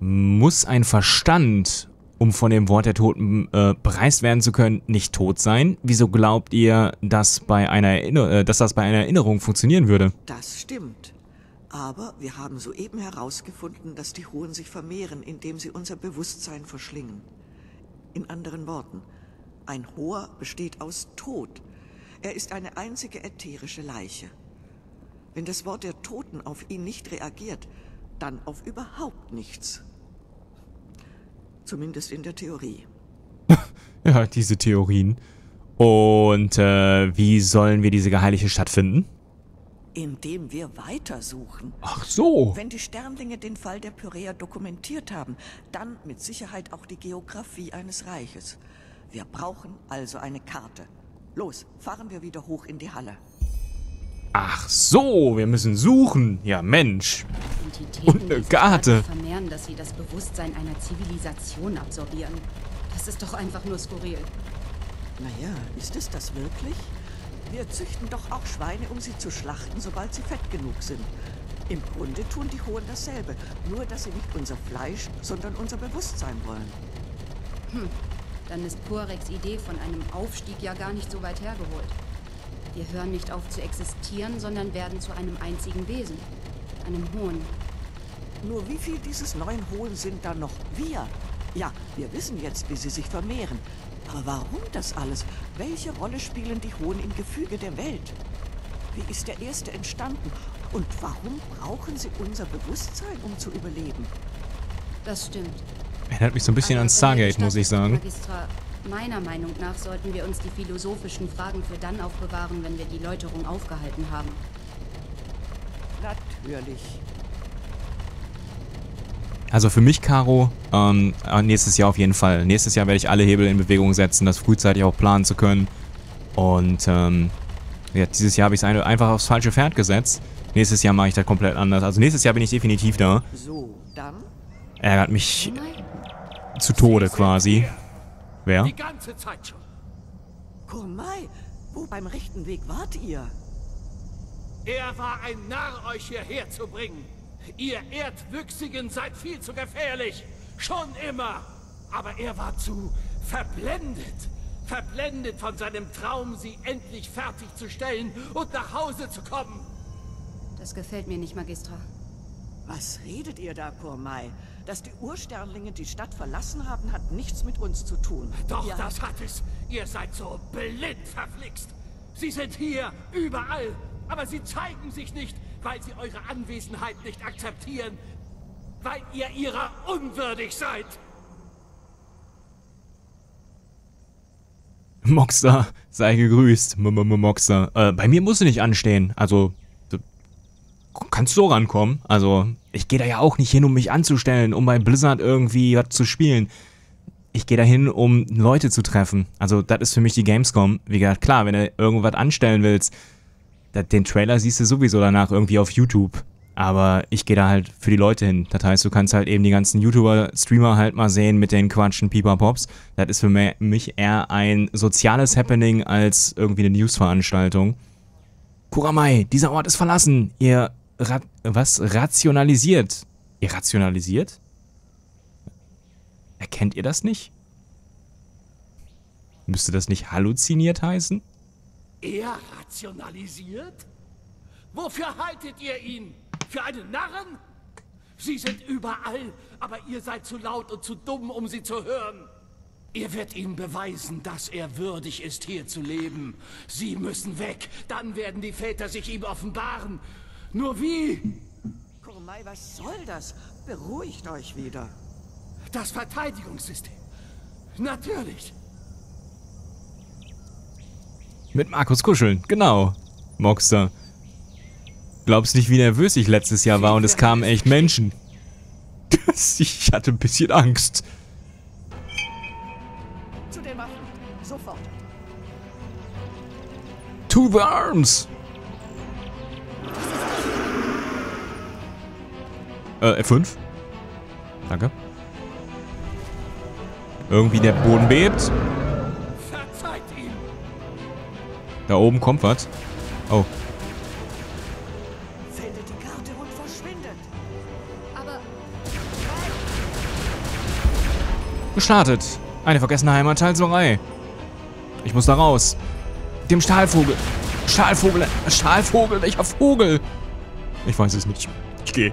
Muss ein Verstand, um von dem Wort der Toten äh, bereist werden zu können, nicht tot sein? Wieso glaubt ihr, dass, bei einer Erinner äh, dass das bei einer Erinnerung funktionieren würde? Das stimmt. Aber wir haben soeben herausgefunden, dass die Hohen sich vermehren, indem sie unser Bewusstsein verschlingen. In anderen Worten, ein Hoher besteht aus Tod. Er ist eine einzige ätherische Leiche. Wenn das Wort der Toten auf ihn nicht reagiert, dann auf überhaupt nichts. Zumindest in der Theorie. Ja, diese Theorien. Und äh, wie sollen wir diese geheiligte Stadt finden? Indem wir weitersuchen. Ach so. Wenn die Sternlinge den Fall der Pyräer dokumentiert haben, dann mit Sicherheit auch die Geografie eines Reiches. Wir brauchen also eine Karte. Los, fahren wir wieder hoch in die Halle. Ach so, wir müssen suchen. Ja, Mensch. Entitäten, Und eine Karte. vermehren, dass sie das Bewusstsein einer Zivilisation absorbieren. Das ist doch einfach nur skurril. Naja, ist es das wirklich? Wir züchten doch auch Schweine, um sie zu schlachten, sobald sie fett genug sind. Im Grunde tun die Hohen dasselbe, nur dass sie nicht unser Fleisch, sondern unser Bewusstsein wollen. Hm, dann ist Purex Idee von einem Aufstieg ja gar nicht so weit hergeholt. Wir hören nicht auf zu existieren, sondern werden zu einem einzigen Wesen. Einem Hohen. Nur wie viel dieses neuen Hohen sind da noch wir? Ja, wir wissen jetzt, wie sie sich vermehren. Aber warum das alles? Welche Rolle spielen die Hohen im Gefüge der Welt? Wie ist der erste entstanden? Und warum brauchen sie unser Bewusstsein, um zu überleben? Das stimmt. Erinnert mich so ein bisschen an Stargate, muss ich sagen. Magistra, meiner Meinung nach sollten wir uns die philosophischen Fragen für dann aufbewahren, wenn wir die Läuterung aufgehalten haben. Natürlich. Also für mich, Caro, ähm, äh, nächstes Jahr auf jeden Fall. Nächstes Jahr werde ich alle Hebel in Bewegung setzen, das frühzeitig auch planen zu können. Und ähm, ja, dieses Jahr habe ich es einfach aufs falsche Pferd gesetzt. Nächstes Jahr mache ich das komplett anders. Also nächstes Jahr bin ich definitiv da. So, dann Ärgert mich zu Tode quasi. Wer? Die ganze Zeit schon. Kurmai, wo beim rechten Weg wart ihr? Er war ein Narr, euch hierher zu bringen. Ihr Erdwüchsigen seid viel zu gefährlich. Schon immer. Aber er war zu verblendet. Verblendet von seinem Traum, sie endlich fertigzustellen und nach Hause zu kommen. Das gefällt mir nicht, Magistra. Was redet ihr da, Kurmai? Dass die Ursternlinge die Stadt verlassen haben, hat nichts mit uns zu tun. Doch, Ihr das hat es. Ihr seid so blind verflixt. Sie sind hier, überall. Aber sie zeigen sich nicht, weil sie eure Anwesenheit nicht akzeptieren. Weil ihr ihrer unwürdig seid. Moxer, sei gegrüßt. M -m Moxer. Äh, bei mir musst du nicht anstehen. Also, du kannst so rankommen. Also, ich gehe da ja auch nicht hin, um mich anzustellen, um bei Blizzard irgendwie was zu spielen. Ich gehe da hin, um Leute zu treffen. Also, das ist für mich die Gamescom. Wie gesagt, klar, wenn du irgendwas anstellen willst, den Trailer siehst du sowieso danach irgendwie auf YouTube. Aber ich gehe da halt für die Leute hin. Das heißt, du kannst halt eben die ganzen YouTuber, Streamer halt mal sehen mit den Quatschen Pipa Pops. Das ist für mich eher ein soziales Happening als irgendwie eine Newsveranstaltung. Kuramai, dieser Ort ist verlassen. Ihr Ra was rationalisiert. Ihr rationalisiert? Erkennt ihr das nicht? Müsste das nicht halluziniert heißen? Er rationalisiert? Wofür haltet ihr ihn? Für einen Narren? Sie sind überall, aber ihr seid zu laut und zu dumm, um sie zu hören. Ihr werdet ihm beweisen, dass er würdig ist, hier zu leben. Sie müssen weg, dann werden die Väter sich ihm offenbaren. Nur wie? Kurmai, was soll das? Beruhigt euch wieder. Das Verteidigungssystem. Natürlich. Mit Markus kuscheln, genau. Moxer. Glaubst nicht, wie nervös ich letztes Jahr war und es kamen echt Menschen. ich hatte ein bisschen Angst. Zu den Waffen. Sofort. To the arms! Äh, F5. Danke. Irgendwie der Boden bebt. Da oben kommt was. Oh. Findet die Karte und verschwindet. Aber Gestartet. Eine vergessene Heimatteilserei. Ich muss da raus. Dem Stahlvogel. Stahlvogel. Stahlvogel. Welcher Vogel? Ich weiß es nicht. Ich gehe.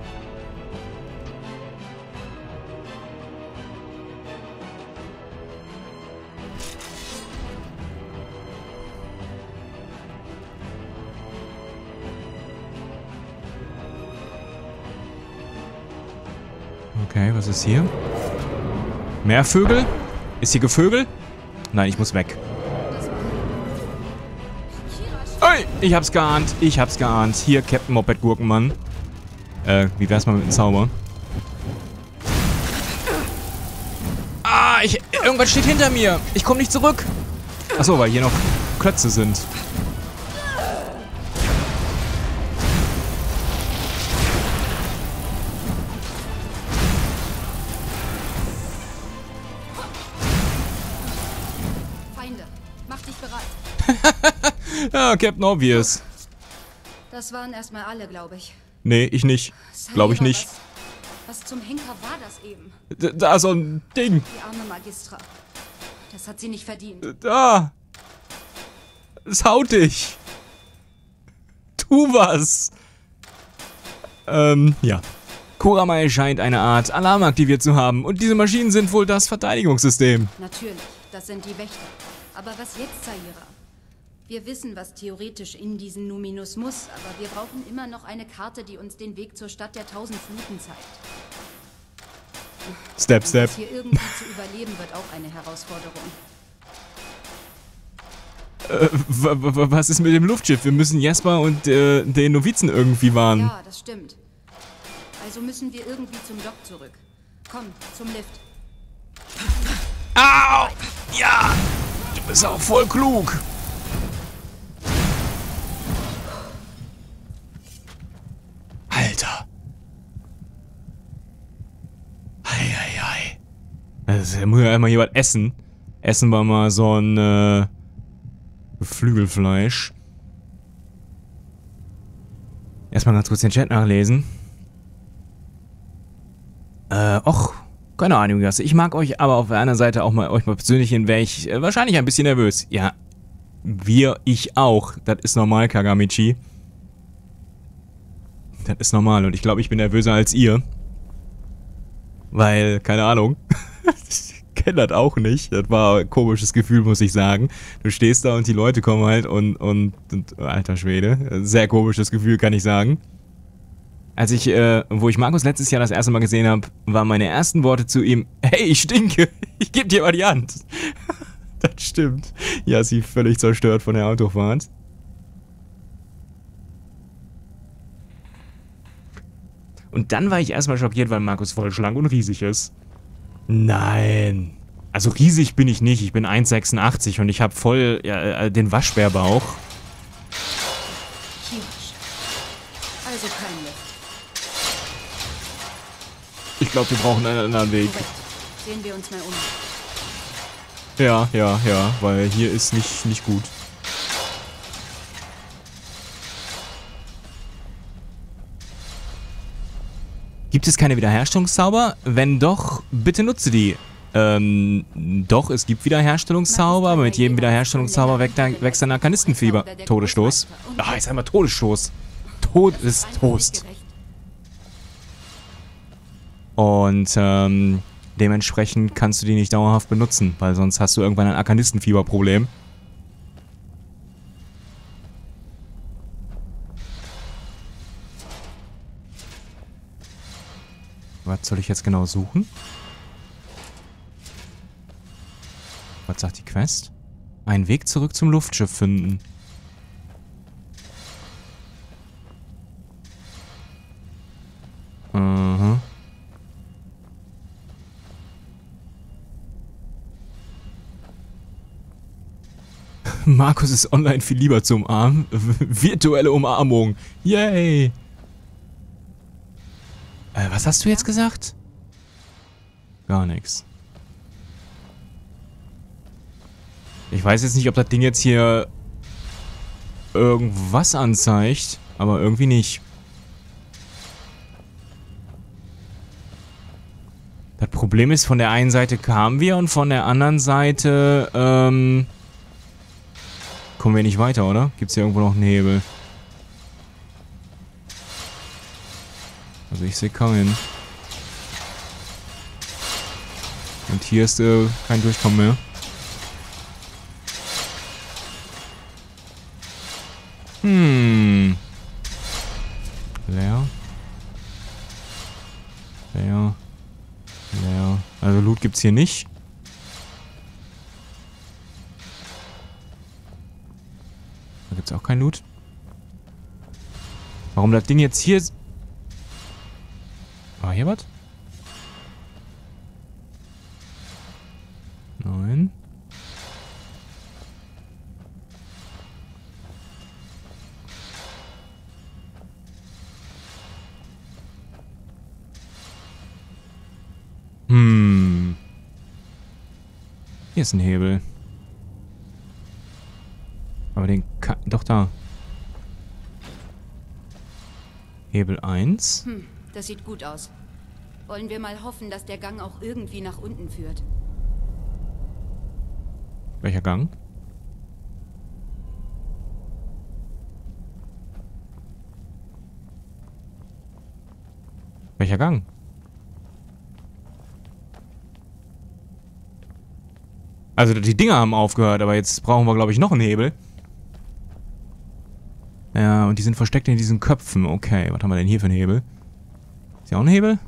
Okay, was ist hier? Mehr Vögel? Ist hier Gevögel? Nein, ich muss weg. Ey, ich hab's geahnt. Ich hab's geahnt. Hier, Captain Moped Gurkenmann. Äh, wie wär's mal mit dem Zauber? Ah, ich... Irgendwas steht hinter mir. Ich komme nicht zurück. Achso, weil hier noch Klötze sind. Captain Obvious. Das waren erstmal alle, glaube ich. Nee, ich nicht. Glaube ich nicht. Was, was zum Henker war das eben? D da so ein Ding. Die arme Magistra. Das hat sie nicht verdient. Da. Es haut dich. Tu was. Ähm, ja. Kuramai scheint eine Art Alarm aktiviert zu haben und diese Maschinen sind wohl das Verteidigungssystem. Natürlich, das sind die Wächter. Aber was jetzt, Zaira? Wir wissen, was theoretisch in diesen Numinus muss, aber wir brauchen immer noch eine Karte, die uns den Weg zur Stadt der tausend Fluten zeigt. Step, Und step. das hier irgendwie zu überleben, wird auch eine Herausforderung. Äh, was ist mit dem Luftschiff? Wir müssen Jesper und äh, den Novizen irgendwie warnen. Ja, das stimmt. Also müssen wir irgendwie zum Dock zurück. Komm, zum Lift. Au! Ja! Du bist auch voll klug. Alter. Eieiei. Also, er muss ja hier was essen. Essen wir mal so ein äh, Geflügelfleisch. Erstmal ganz kurz den Chat nachlesen. Äh, och, keine Ahnung, Gasse. Ich mag euch, aber auf der anderen Seite auch mal euch mal persönlich ich äh, wahrscheinlich ein bisschen nervös. Ja, wir, ich auch. Das ist normal, Kagamichi. Das ist normal und ich glaube, ich bin nervöser als ihr. Weil, keine Ahnung. ich kenne das auch nicht. Das war ein komisches Gefühl, muss ich sagen. Du stehst da und die Leute kommen halt und, und, und alter Schwede. Sehr komisches Gefühl, kann ich sagen. Als ich, äh, wo ich Markus letztes Jahr das erste Mal gesehen habe, waren meine ersten Worte zu ihm, hey, ich stinke, ich geb dir mal die Hand. das stimmt. Ja, sie völlig zerstört von der Autofahrt. Und dann war ich erstmal schockiert, weil Markus voll schlank und riesig ist. Nein. Also riesig bin ich nicht. Ich bin 1,86 und ich habe voll ja, äh, den Waschbärbauch. Also kein Lift. Ich glaube, wir brauchen einen anderen Weg. Sehen wir uns mal um. Ja, ja, ja, weil hier ist nicht, nicht gut. Gibt es keine Wiederherstellungszauber? Wenn doch, bitte nutze die. Ähm, doch, es gibt Wiederherstellungszauber, aber mit jedem Wiederherstellungszauber wächst ein Arkanistenfieber. Todesstoß. Ah, jetzt einmal Todesstoß. Todestoast. Und, ähm, dementsprechend kannst du die nicht dauerhaft benutzen, weil sonst hast du irgendwann ein Arkanistenfieberproblem. Was soll ich jetzt genau suchen? Was sagt die Quest? Einen Weg zurück zum Luftschiff finden. Mhm. Markus ist online viel lieber zu umarmen. Virtuelle Umarmung. Yay. Äh, was hast du jetzt gesagt? Gar nichts. Ich weiß jetzt nicht, ob das Ding jetzt hier irgendwas anzeigt, aber irgendwie nicht. Das Problem ist, von der einen Seite kamen wir und von der anderen Seite, ähm, kommen wir nicht weiter, oder? Gibt es hier irgendwo noch einen Also ich sehe keinen. Und hier ist äh, kein Durchkommen mehr. Hm. Leer. Leer. Leer. Also Loot gibt's hier nicht. Da gibt's auch kein Loot. Warum das Ding jetzt hier. War hier was? Nein. Hm. Hier ist ein Hebel. Aber den kann... Doch, da. Hebel 1. Hm, das sieht gut aus. Wollen wir mal hoffen, dass der Gang auch irgendwie nach unten führt. Welcher Gang? Welcher Gang? Also die Dinger haben aufgehört, aber jetzt brauchen wir, glaube ich, noch einen Hebel. Ja, und die sind versteckt in diesen Köpfen. Okay, was haben wir denn hier für einen Hebel? Ist hier auch ein Hebel?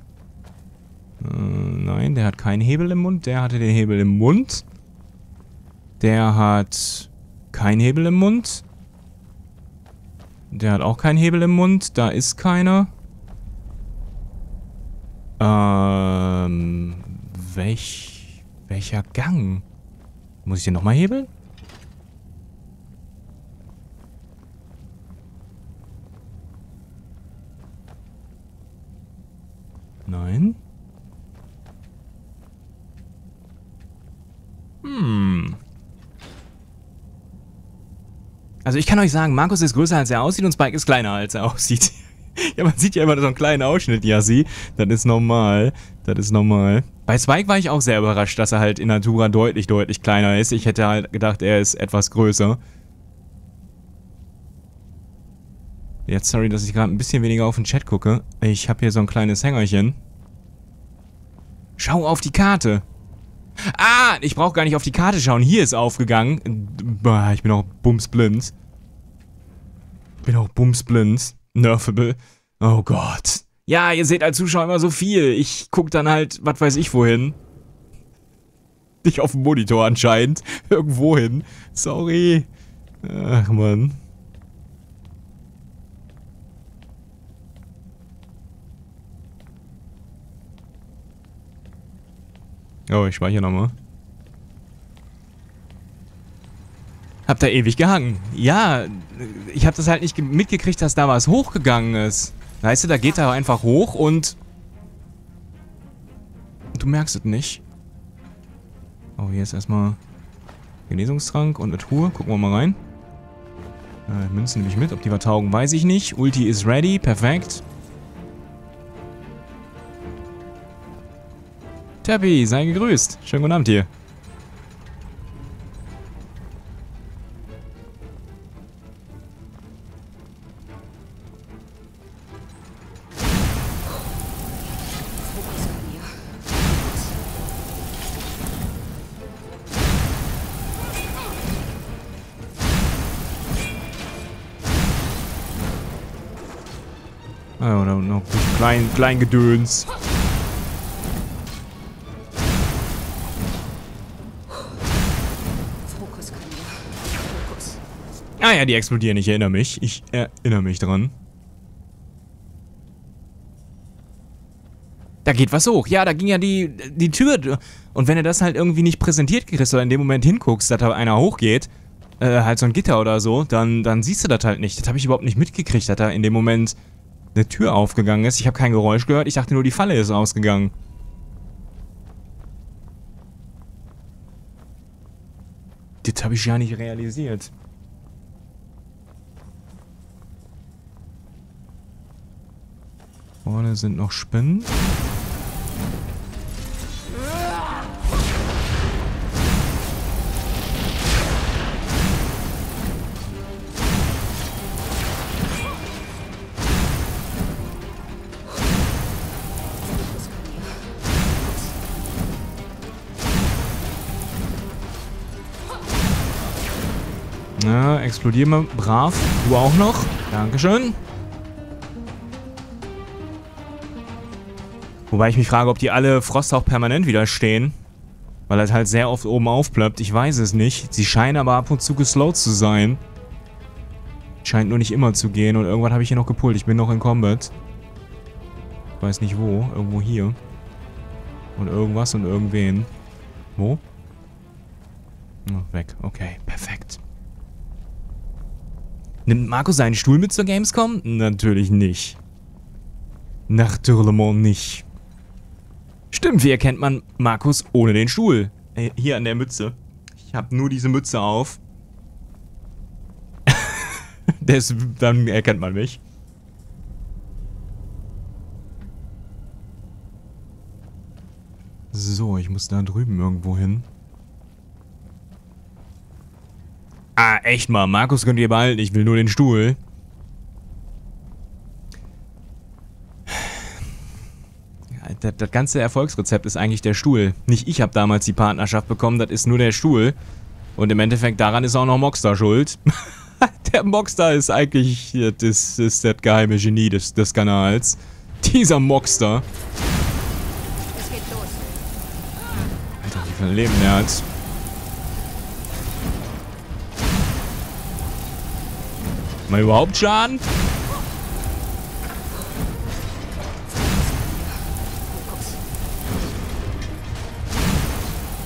Äh, nein, der hat keinen Hebel im Mund. Der hatte den Hebel im Mund. Der hat keinen Hebel im Mund. Der hat auch keinen Hebel im Mund. Da ist keiner. Ähm, welch, welcher Gang? Muss ich den nochmal hebeln? Nein. Hm. Also ich kann euch sagen, Markus ist größer als er aussieht und Spike ist kleiner als er aussieht. ja, man sieht ja immer so einen kleinen Ausschnitt, ja, sie. Das ist normal. Das ist normal. Bei Spike war ich auch sehr überrascht, dass er halt in Natura deutlich, deutlich kleiner ist. Ich hätte halt gedacht, er ist etwas größer. Jetzt sorry, dass ich gerade ein bisschen weniger auf den Chat gucke. Ich habe hier so ein kleines Hängerchen. Schau auf die Karte. Ah, ich brauche gar nicht auf die Karte schauen. Hier ist aufgegangen. Ich bin auch bumsblind. Bin auch bumsblind. Nerfable. Oh Gott. Ja, ihr seht als Zuschauer immer so viel. Ich guck dann halt, was weiß ich wohin. Nicht auf dem Monitor anscheinend. Irgendwo hin. Sorry. Ach, Mann. Oh, ich speichere nochmal. Hab da ewig gehangen. Ja, ich hab das halt nicht mitgekriegt, dass da was hochgegangen ist. Weißt du, da geht er einfach hoch und... Du merkst es nicht. Oh, hier ist erstmal Genesungstrank und eine Truhe. Gucken wir mal rein. Äh, Münzen nehme ich mit. Ob die was taugen, weiß ich nicht. Ulti ist ready. Perfekt. Tabby, sei gegrüßt. Schönen guten Abend hier. Ah, oder noch klein, klein Gedöns. Ah ja, die explodieren, ich erinnere mich. Ich erinnere mich dran. Da geht was hoch. Ja, da ging ja die, die Tür. Und wenn du das halt irgendwie nicht präsentiert kriegst oder in dem Moment hinguckst, dass da einer hochgeht, äh, halt so ein Gitter oder so, dann, dann siehst du das halt nicht. Das habe ich überhaupt nicht mitgekriegt, dass da in dem Moment eine Tür aufgegangen ist. Ich habe kein Geräusch gehört. Ich dachte nur, die Falle ist ausgegangen. Das habe ich ja nicht realisiert. Vorne sind noch Spinnen. Na, explodier mal brav. Du auch noch. Dankeschön. Wobei ich mich frage, ob die alle Frosthauch permanent widerstehen. Weil das halt sehr oft oben aufplöppt. Ich weiß es nicht. Sie scheinen aber ab und zu geslowt zu sein. Scheint nur nicht immer zu gehen. Und irgendwann habe ich hier noch gepult. Ich bin noch in Combat. Ich weiß nicht wo. Irgendwo hier. Und irgendwas und irgendwen. Wo? Oh, weg. Okay, perfekt. Nimmt Marco seinen Stuhl mit zur Gamescom? Natürlich nicht. Naturellement nicht. Stimmt, wie erkennt man Markus ohne den Stuhl? Äh, hier an der Mütze. Ich habe nur diese Mütze auf. das, dann erkennt man mich. So, ich muss da drüben irgendwo hin. Ah, echt mal. Markus könnt ihr behalten. Ich will nur den Stuhl. Das, das, ganze Erfolgsrezept ist eigentlich der Stuhl. Nicht ich habe damals die Partnerschaft bekommen, das ist nur der Stuhl. Und im Endeffekt daran ist auch noch Mockstar schuld. der Mockstar ist eigentlich das, ist das geheime Genie des, des Kanals. Dieser Mockstar. Alter, wie viel Leben der hat. Mal überhaupt Schaden?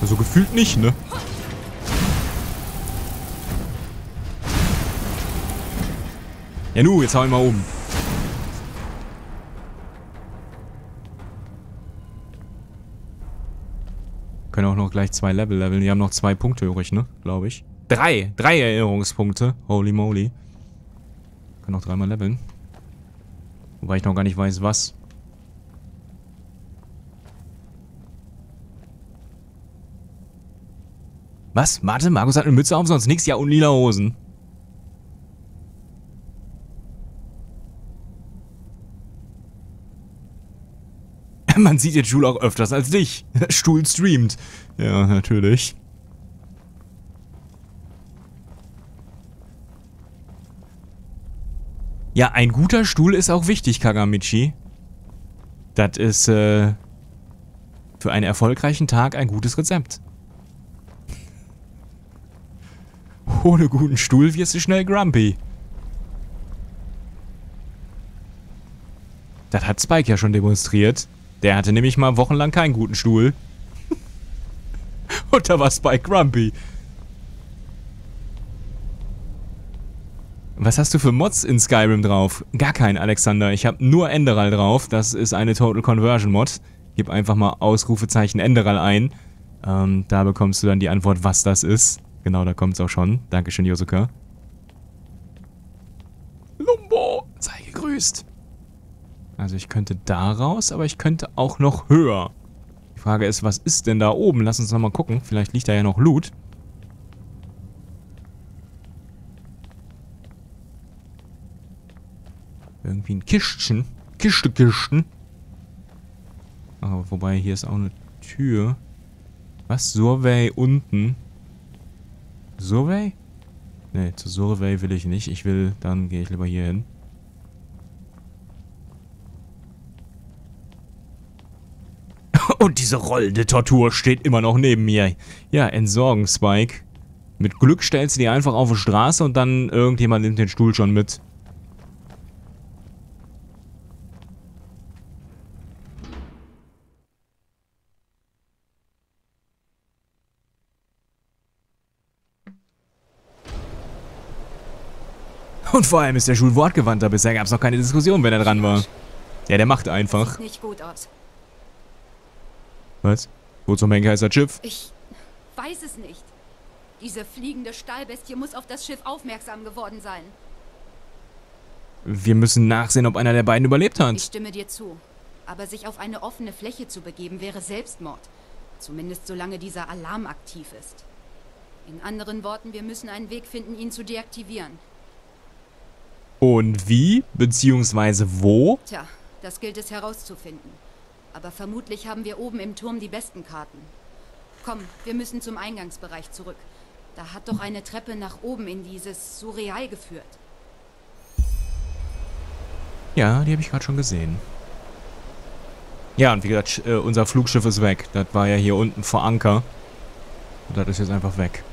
Also gefühlt nicht, ne? Ja nu, jetzt hau ich mal um. Können auch noch gleich zwei Level leveln. Die haben noch zwei Punkte übrig, ne? Glaube ich. Drei! Drei Erinnerungspunkte. Holy moly. Können auch dreimal leveln. Wobei ich noch gar nicht weiß, was. Was? Warte, Markus hat eine Mütze auf, sonst nix. Ja, und lila Hosen. Man sieht jetzt Stuhl auch öfters als dich. Stuhl streamt. Ja, natürlich. Ja, ein guter Stuhl ist auch wichtig, Kagamichi. Das ist äh, für einen erfolgreichen Tag ein gutes Rezept. Ohne guten Stuhl wirst du schnell grumpy. Das hat Spike ja schon demonstriert. Der hatte nämlich mal wochenlang keinen guten Stuhl. Und da war Spike grumpy. Was hast du für Mods in Skyrim drauf? Gar keinen, Alexander. Ich habe nur Enderal drauf. Das ist eine Total Conversion Mod. Gib einfach mal Ausrufezeichen Enderal ein. Ähm, da bekommst du dann die Antwort, was das ist. Genau, da kommt es auch schon. Dankeschön, Josuka. Lumbo, sei gegrüßt. Also ich könnte da raus, aber ich könnte auch noch höher. Die Frage ist, was ist denn da oben? Lass uns nochmal gucken. Vielleicht liegt da ja noch Loot. Irgendwie ein Kistchen. Kiste, Kisten. Aber wobei, hier ist auch eine Tür. Was? Survey unten. Survey? Ne, zu Survey will ich nicht. Ich will, dann gehe ich lieber hier hin. Und diese rollende Tortur steht immer noch neben mir. Ja, entsorgen, Spike. Mit Glück stellst du die einfach auf die Straße und dann irgendjemand nimmt den Stuhl schon mit. Und vor allem ist der Stuhl wortgewandter. Bisher gab es noch keine Diskussion, wenn er dran war. Ja, der macht einfach. Sieht nicht gut aus. Was? Wo zum Henker ist das Schiff? Ich weiß es nicht. Diese fliegende Stahlbestie muss auf das Schiff aufmerksam geworden sein. Wir müssen nachsehen, ob einer der beiden überlebt Ich hat. stimme dir zu. Aber sich auf eine offene Fläche zu begeben, wäre Selbstmord. Zumindest solange dieser Alarm aktiv ist. In anderen Worten, wir müssen einen Weg finden, ihn zu deaktivieren. Und wie? Beziehungsweise wo? Tja, das gilt es herauszufinden. Aber vermutlich haben wir oben im Turm die besten Karten. Komm, wir müssen zum Eingangsbereich zurück. Da hat doch eine Treppe nach oben in dieses Surreal geführt. Ja, die habe ich gerade schon gesehen. Ja, und wie gesagt, äh, unser Flugschiff ist weg. Das war ja hier unten vor Anker. Und das ist jetzt einfach weg.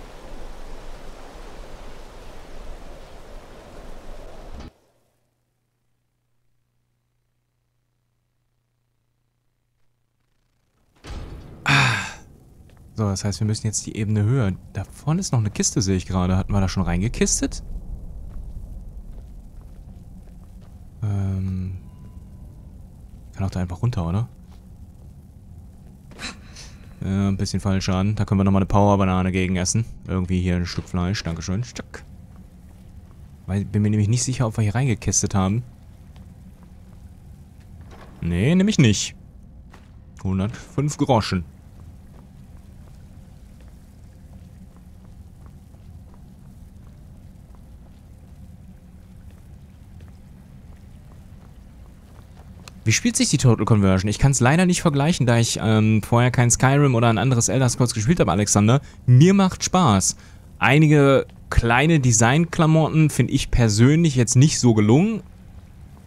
So, das heißt, wir müssen jetzt die Ebene höher. Da vorne ist noch eine Kiste, sehe ich gerade. Hatten wir da schon reingekistet? Ähm. Kann auch da einfach runter, oder? Ja, ein bisschen falsch an. Da können wir nochmal eine Powerbanane gegen essen. Irgendwie hier ein Stück Fleisch. Dankeschön. Stück. Weil bin mir nämlich nicht sicher, ob wir hier reingekistet haben. Nee, nämlich nicht. 105 Groschen. Wie spielt sich die Total Conversion? Ich kann es leider nicht vergleichen, da ich ähm, vorher kein Skyrim oder ein anderes Elder Scrolls gespielt habe, Alexander. Mir macht Spaß. Einige kleine Designklamotten finde ich persönlich jetzt nicht so gelungen,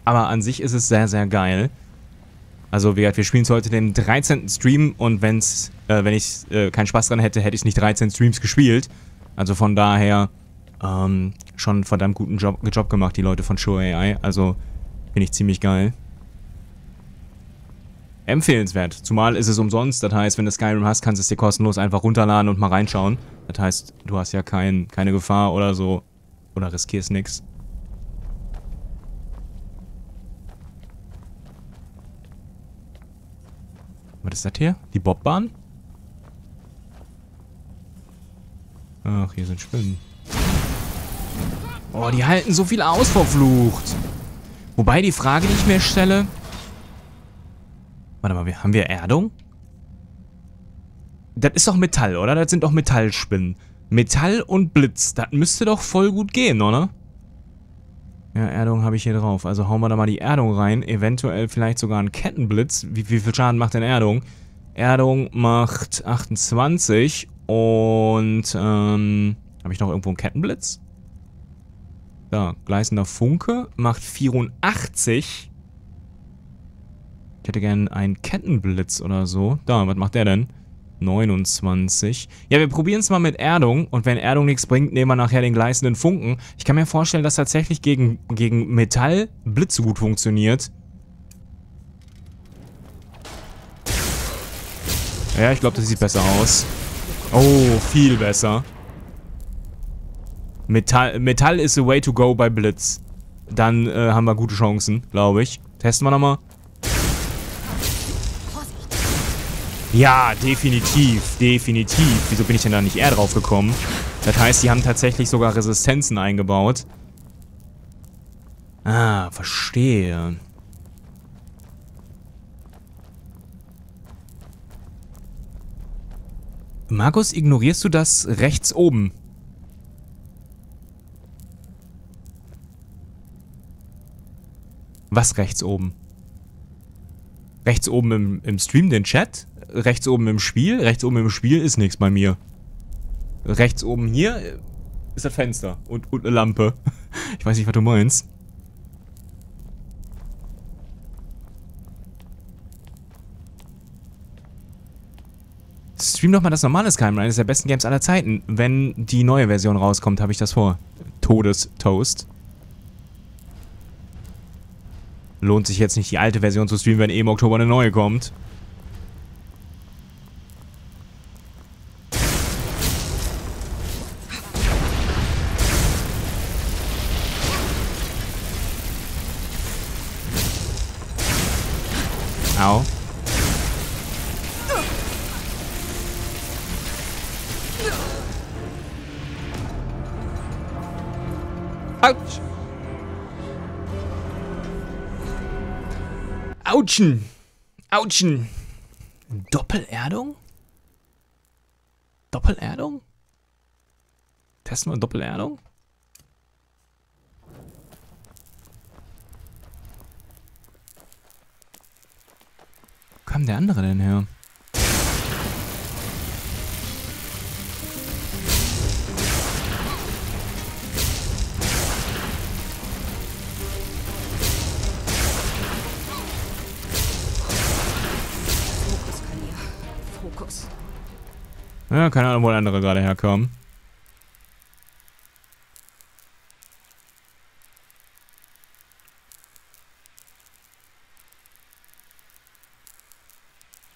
aber an sich ist es sehr, sehr geil. Also wie gesagt, wir spielen es heute den 13. Stream und wenn's, äh, wenn ich äh, keinen Spaß dran hätte, hätte ich nicht 13 Streams gespielt. Also von daher ähm, schon einen verdammt guten Job, Job gemacht, die Leute von Show AI. Also finde ich ziemlich geil. Empfehlenswert. Zumal ist es umsonst. Das heißt, wenn du Skyrim hast, kannst du es dir kostenlos einfach runterladen und mal reinschauen. Das heißt, du hast ja kein, keine Gefahr oder so. Oder riskierst nix. Was ist das hier? Die Bobbahn? Ach, hier sind Spinnen. Oh, die halten so viel aus, verflucht. Wobei die Frage, die ich mir stelle... Warte mal, haben wir Erdung? Das ist doch Metall, oder? Das sind doch Metallspinnen. Metall und Blitz. Das müsste doch voll gut gehen, oder? Ja, Erdung habe ich hier drauf. Also hauen wir da mal die Erdung rein. Eventuell vielleicht sogar einen Kettenblitz. Wie, wie viel Schaden macht denn Erdung? Erdung macht 28. Und, ähm... Habe ich noch irgendwo einen Kettenblitz? Da, gleißender Funke macht 84. Ich hätte gern einen Kettenblitz oder so. Da, was macht der denn? 29. Ja, wir probieren es mal mit Erdung. Und wenn Erdung nichts bringt, nehmen wir nachher den gleißenden Funken. Ich kann mir vorstellen, dass tatsächlich gegen, gegen Metall Blitz so gut funktioniert. Ja, ich glaube, das sieht besser aus. Oh, viel besser. Metall, Metall is the way to go bei Blitz. Dann äh, haben wir gute Chancen, glaube ich. Testen wir nochmal. Ja, definitiv, definitiv. Wieso bin ich denn da nicht eher drauf gekommen? Das heißt, die haben tatsächlich sogar Resistenzen eingebaut. Ah, verstehe. Markus, ignorierst du das rechts oben? Was rechts oben? Rechts oben im, im Stream den Chat? Rechts oben im Spiel? Rechts oben im Spiel ist nichts bei mir. Rechts oben hier ist das Fenster und, und eine Lampe. Ich weiß nicht, was du meinst. Stream doch mal das normale Skyrim, eines der besten Games aller Zeiten. Wenn die neue Version rauskommt, habe ich das vor. Todestoast. Lohnt sich jetzt nicht die alte Version zu streamen, wenn eh im Oktober eine neue kommt. Au. Autsch. Autschen. Autschen. Doppelerdung? Doppelerdung? Testen wir Doppelerdung? Wo kam der andere denn her? Ja, keine Ahnung, wo der andere gerade herkam.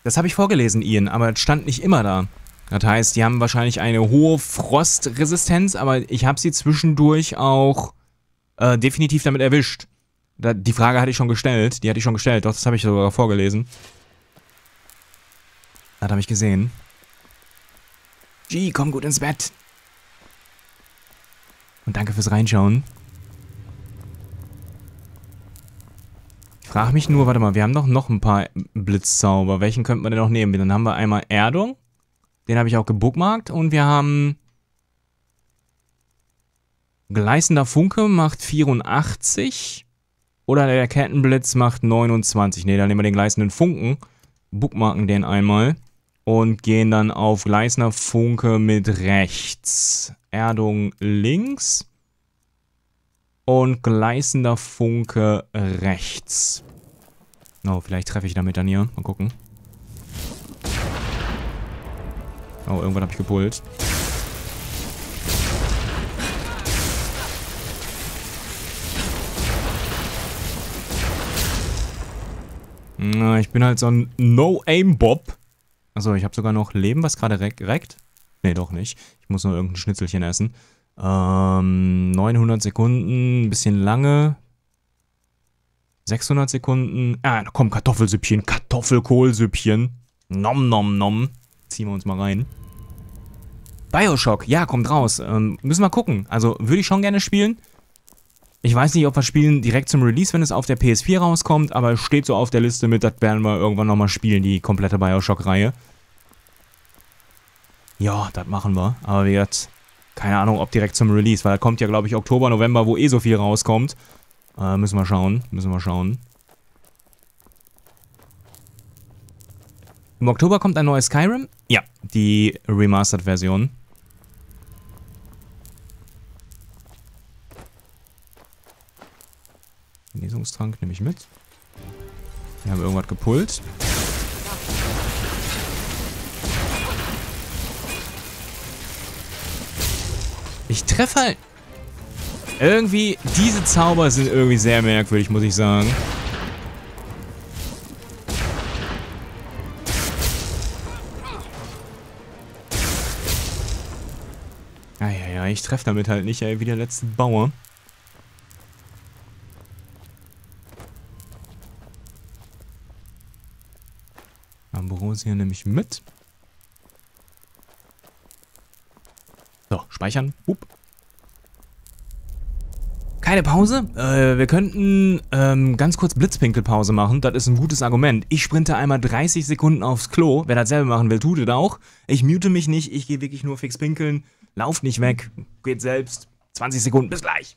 Das habe ich vorgelesen, Ian, aber es stand nicht immer da. Das heißt, die haben wahrscheinlich eine hohe Frostresistenz, aber ich habe sie zwischendurch auch äh, definitiv damit erwischt. Da, die Frage hatte ich schon gestellt, die hatte ich schon gestellt, doch, das habe ich sogar vorgelesen. Das habe ich gesehen. G, komm gut ins Bett. Und danke fürs Reinschauen. Ich frage mich nur, warte mal, wir haben doch noch ein paar Blitzzauber. Welchen könnten wir denn noch nehmen? Dann haben wir einmal Erdung. Den habe ich auch gebookmarkt. Und wir haben... Gleißender Funke macht 84. Oder der Kettenblitz macht 29. Ne, dann nehmen wir den gleißenden Funken. Bookmarken den einmal. Und gehen dann auf Gleisner Funke mit rechts. Erdung links. Und gleißender Funke rechts. Oh, vielleicht treffe ich damit dann hier. Mal gucken. Oh, irgendwann habe ich gepult. Na, ich bin halt so ein No-Aim-Bob. Achso, ich habe sogar noch Leben, was gerade reckt. Nee, doch nicht. Ich muss nur irgendein Schnitzelchen essen. Ähm, 900 Sekunden, ein bisschen lange. 600 Sekunden. Ah, komm, Kartoffelsüppchen. Kartoffelkohlsüppchen. Nom, nom, nom. Ziehen wir uns mal rein. Bioshock, ja, kommt raus. Ähm, müssen wir gucken. Also, würde ich schon gerne spielen. Ich weiß nicht, ob wir spielen direkt zum Release, wenn es auf der PS4 rauskommt, aber es steht so auf der Liste mit, das werden wir irgendwann nochmal spielen, die komplette Bioshock-Reihe. Ja, das machen wir. Aber wird keine Ahnung, ob direkt zum Release, weil da kommt ja, glaube ich, Oktober, November, wo eh so viel rauskommt. Äh, müssen wir schauen, müssen wir schauen. Im Oktober kommt ein neues Skyrim? Ja, die Remastered-Version. Genesungstrank nehme ich mit. Wir haben irgendwas gepult. Ich treffe halt... Irgendwie, diese Zauber sind irgendwie sehr merkwürdig, muss ich sagen. Ja, ich treffe damit halt nicht, ey, wie der letzte Bauer. Ambrosia nehme ich mit. So, speichern. Hup. Keine Pause? Äh, wir könnten ähm, ganz kurz Blitzpinkelpause machen. Das ist ein gutes Argument. Ich sprinte einmal 30 Sekunden aufs Klo. Wer das selber machen will, tut es auch. Ich mute mich nicht. Ich gehe wirklich nur fix pinkeln. Lauft nicht weg. Geht selbst. 20 Sekunden. Bis gleich.